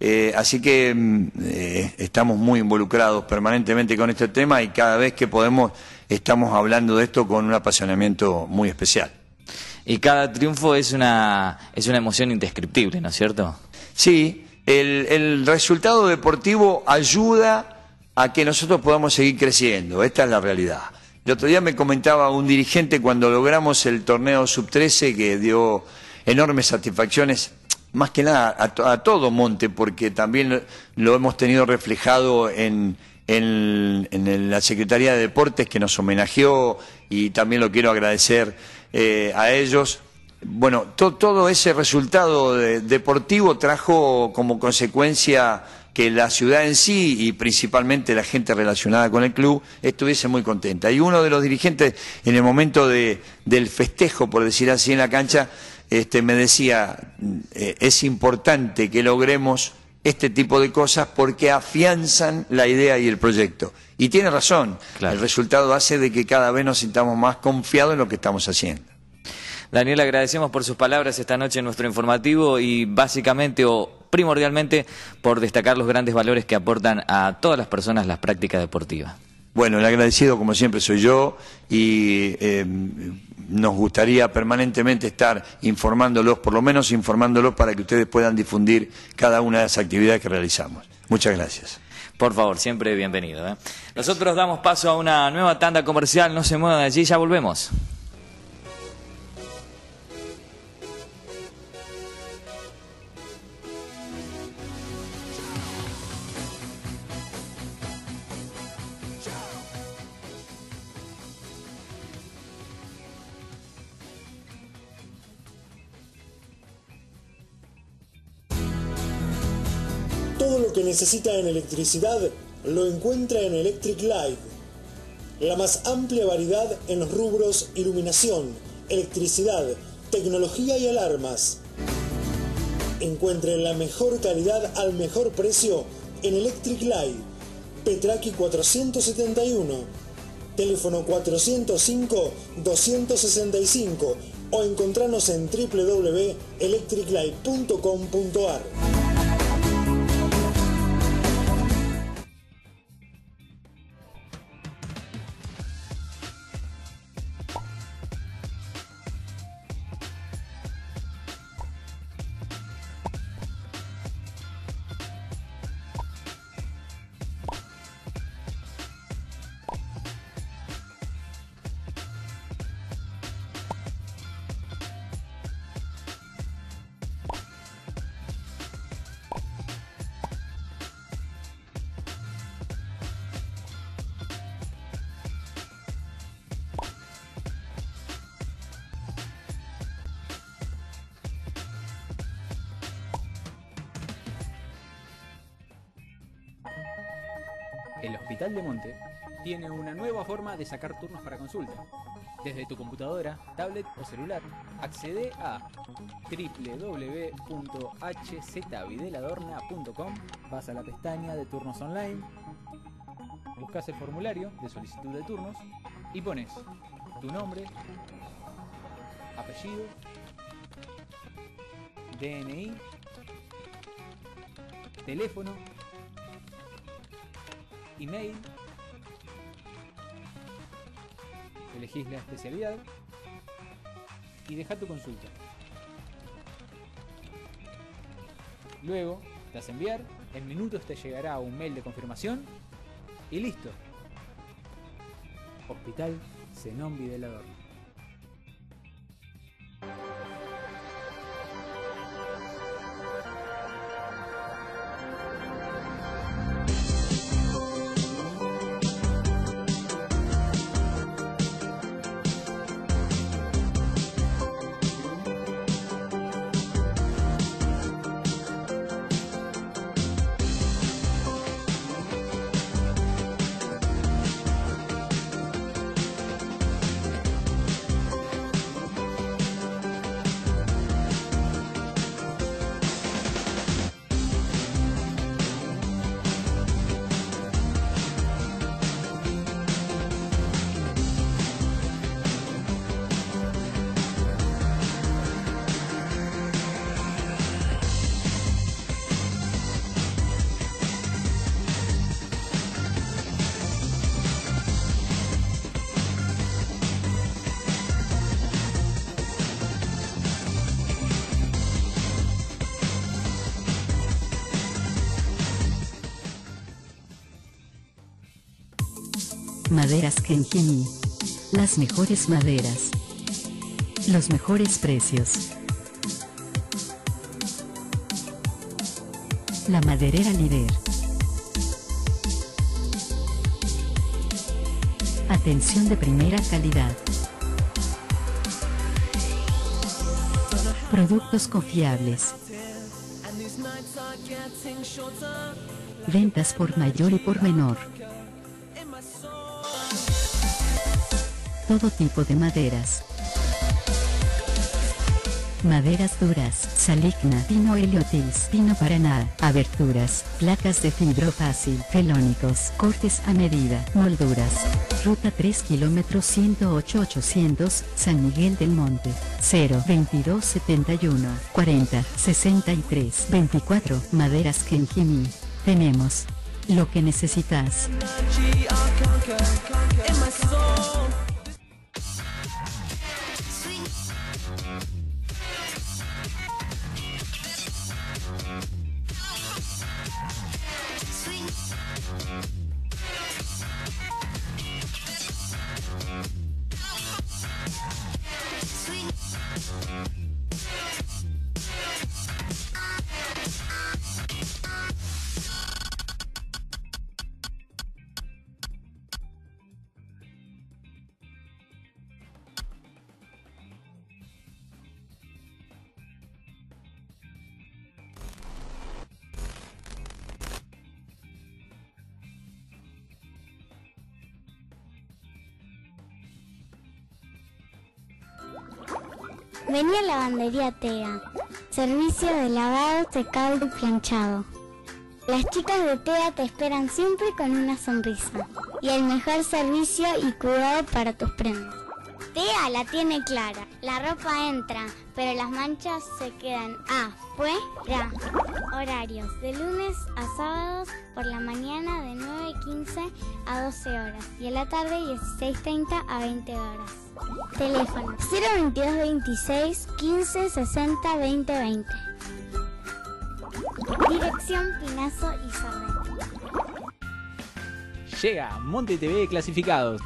Eh, así que mm, eh, estamos muy involucrados permanentemente con este tema y cada vez que podemos estamos hablando de esto con un apasionamiento muy especial. Y cada triunfo es una, es una emoción indescriptible, ¿no es cierto? Sí, el, el resultado deportivo ayuda a que nosotros podamos seguir creciendo, esta es la realidad. El otro día me comentaba un dirigente cuando logramos el torneo sub-13 que dio enormes satisfacciones, más que nada a, todo Monte, porque también lo, hemos tenido reflejado en, la Secretaría de Deportes que nos homenajeó y también lo quiero agradecer eh, a ellos. Bueno, todo ese resultado deportivo trajo como consecuencia que la ciudad en sí y principalmente la gente relacionada con el club estuviese muy contenta. Y uno de los dirigentes en el momento del festejo, por decir así, en la cancha, este, me decía, eh, es importante que logremos este tipo de cosas porque afianzan la idea y el proyecto. Y tiene razón, el resultado hace de que cada vez nos sintamos más confiados en lo que estamos haciendo. Daniel, agradecemos por sus palabras esta noche en nuestro informativo y básicamente o primordialmente por destacar los grandes valores que aportan a todas las personas las prácticas deportivas. Bueno, el agradecido como siempre soy yo y eh, nos gustaría permanentemente estar informándolos, por lo menos informándolos para que ustedes puedan difundir cada una de las actividades que realizamos. Muchas gracias. Por favor, siempre bienvenido. ¿eh? Nosotros damos paso a una nueva tanda comercial, no se muevan de allí, ya volvemos. Que necesita en electricidad lo encuentra en Electric Light. La más amplia variedad en los rubros iluminación, electricidad, tecnología y alarmas. Encuentre la mejor calidad al mejor precio en Electric Light. Petraki 471. Teléfono 405-265 o encontrarnos en www.electriclight.com.ar. el Hospital de Monte tiene una nueva forma de sacar turnos para consulta. Desde tu computadora, tablet o celular, accede a www.hzvideladorna.com, vas a la pestaña de turnos online, buscas el formulario de solicitud de turnos y pones tu nombre, apellido, DNI, teléfono email, elegís la especialidad y deja tu consulta. Luego, das enviar, en minutos te llegará un mail de confirmación y listo. Hospital Zenón Videlador. Maderas Kenjimi. Las mejores maderas. Los mejores precios. La maderera líder. Atención de primera calidad. Productos confiables. Ventas por mayor y por menor. Todo tipo de maderas. Maderas duras, saligna, pino heliotis, pino paraná, aberturas, placas de fibro fácil, felónicos, cortes a medida, molduras. Ruta 3 km 108 800, San Miguel del Monte. 0 22 71 40 63 24. Maderas Kenjimi. Tenemos lo que necesitas. Vení a Lavandería TEA. Servicio de lavado, secado y planchado. Las chicas de TEA te esperan siempre con una sonrisa y el mejor servicio y cuidado para tus prendas. TEA la tiene clara. La ropa entra, pero las manchas se quedan afuera. Horarios de lunes a sábados por la mañana de 9.15 a 12 horas y en la tarde 16.30 a 20 horas. Teléfono 022 26 15 60 20 20. Dirección Pinazo y Sarre. Llega Monte TV Clasificados.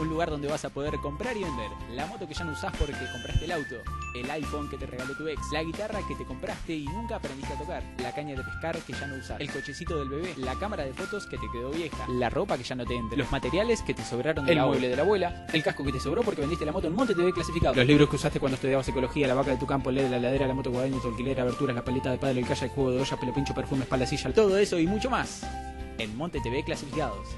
Un lugar donde vas a poder comprar y vender la moto que ya no usás porque compraste el auto, el iPhone que te regaló tu ex, la guitarra que te compraste y nunca aprendiste a tocar, la caña de pescar que ya no usás, el cochecito del bebé, la cámara de fotos que te quedó vieja, la ropa que ya no te entra, los materiales que te sobraron del El mueble de la abuela, el casco que te sobró porque vendiste la moto en Monte TV Clasificados, los libros que usaste cuando estudiabas ecología, la vaca de tu campo, el LED de la ladera, la moto guadaña, tu alquiler, aberturas, la paleta de padre, el calla, el juego de olla, pelo pincho, perfumes, pala, silla, todo eso y mucho más en Monte TV Clasificados.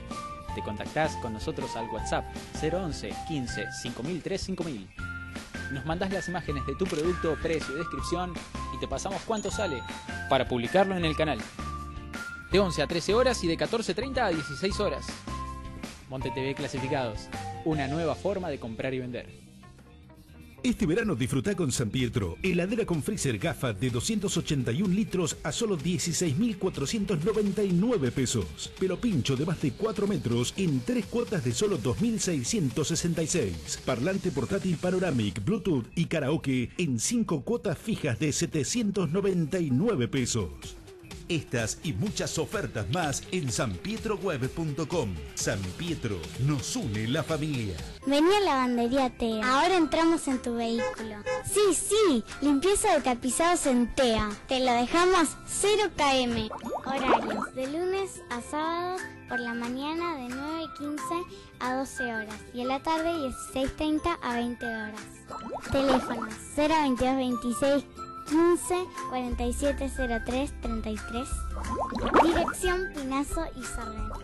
Te contactás con nosotros al WhatsApp 011 15 5003 5000. Nos mandás las imágenes de tu producto, precio, descripción y te pasamos cuánto sale para publicarlo en el canal. De 11 a 13 horas y de 14.30 a 16 horas. Monte TV Clasificados. Una nueva forma de comprar y vender. Este verano disfruta con San Pietro. Heladera con freezer gafa de 281 litros a solo 16.499 pesos. Pelo pincho de más de 4 metros en 3 cuotas de solo 2.666. Parlante portátil panoramic, Bluetooth y karaoke en 5 cuotas fijas de 799 pesos. Estas y muchas ofertas más en sanpietroweb.com. San Pietro nos une la familia. Vení a Lavandería TEA. Ahora entramos en tu vehículo. Sí, sí, limpieza de tapizados en TEA. Te lo dejamos 0 km. Horarios de lunes a sábado por la mañana de 9.15 a 12 horas y en la tarde 16.30 a 20 horas. Teléfono 022 26 once cuarenta y siete cero tres treinta y tres dirección Pinazo y Sorrento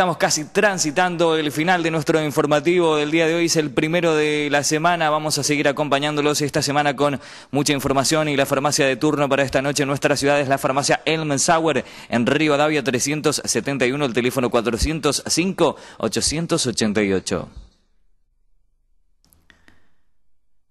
estamos casi transitando el final de nuestro informativo del día de hoy. Es el primero de la semana. Vamos a seguir acompañándolos esta semana con mucha información y la farmacia de turno para esta noche en nuestra ciudad es la farmacia Elmensauer en Río Davia 371, el teléfono 405 888.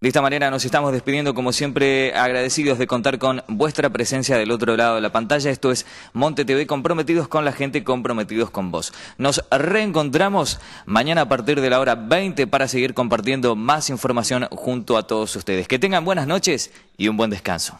De esta manera nos estamos despidiendo como siempre agradecidos de contar con vuestra presencia del otro lado de la pantalla. Esto es Monte TV comprometidos con la gente, comprometidos con vos. Nos reencontramos mañana a partir de la hora 20 para seguir compartiendo más información junto a todos ustedes. Que tengan buenas noches y un buen descanso.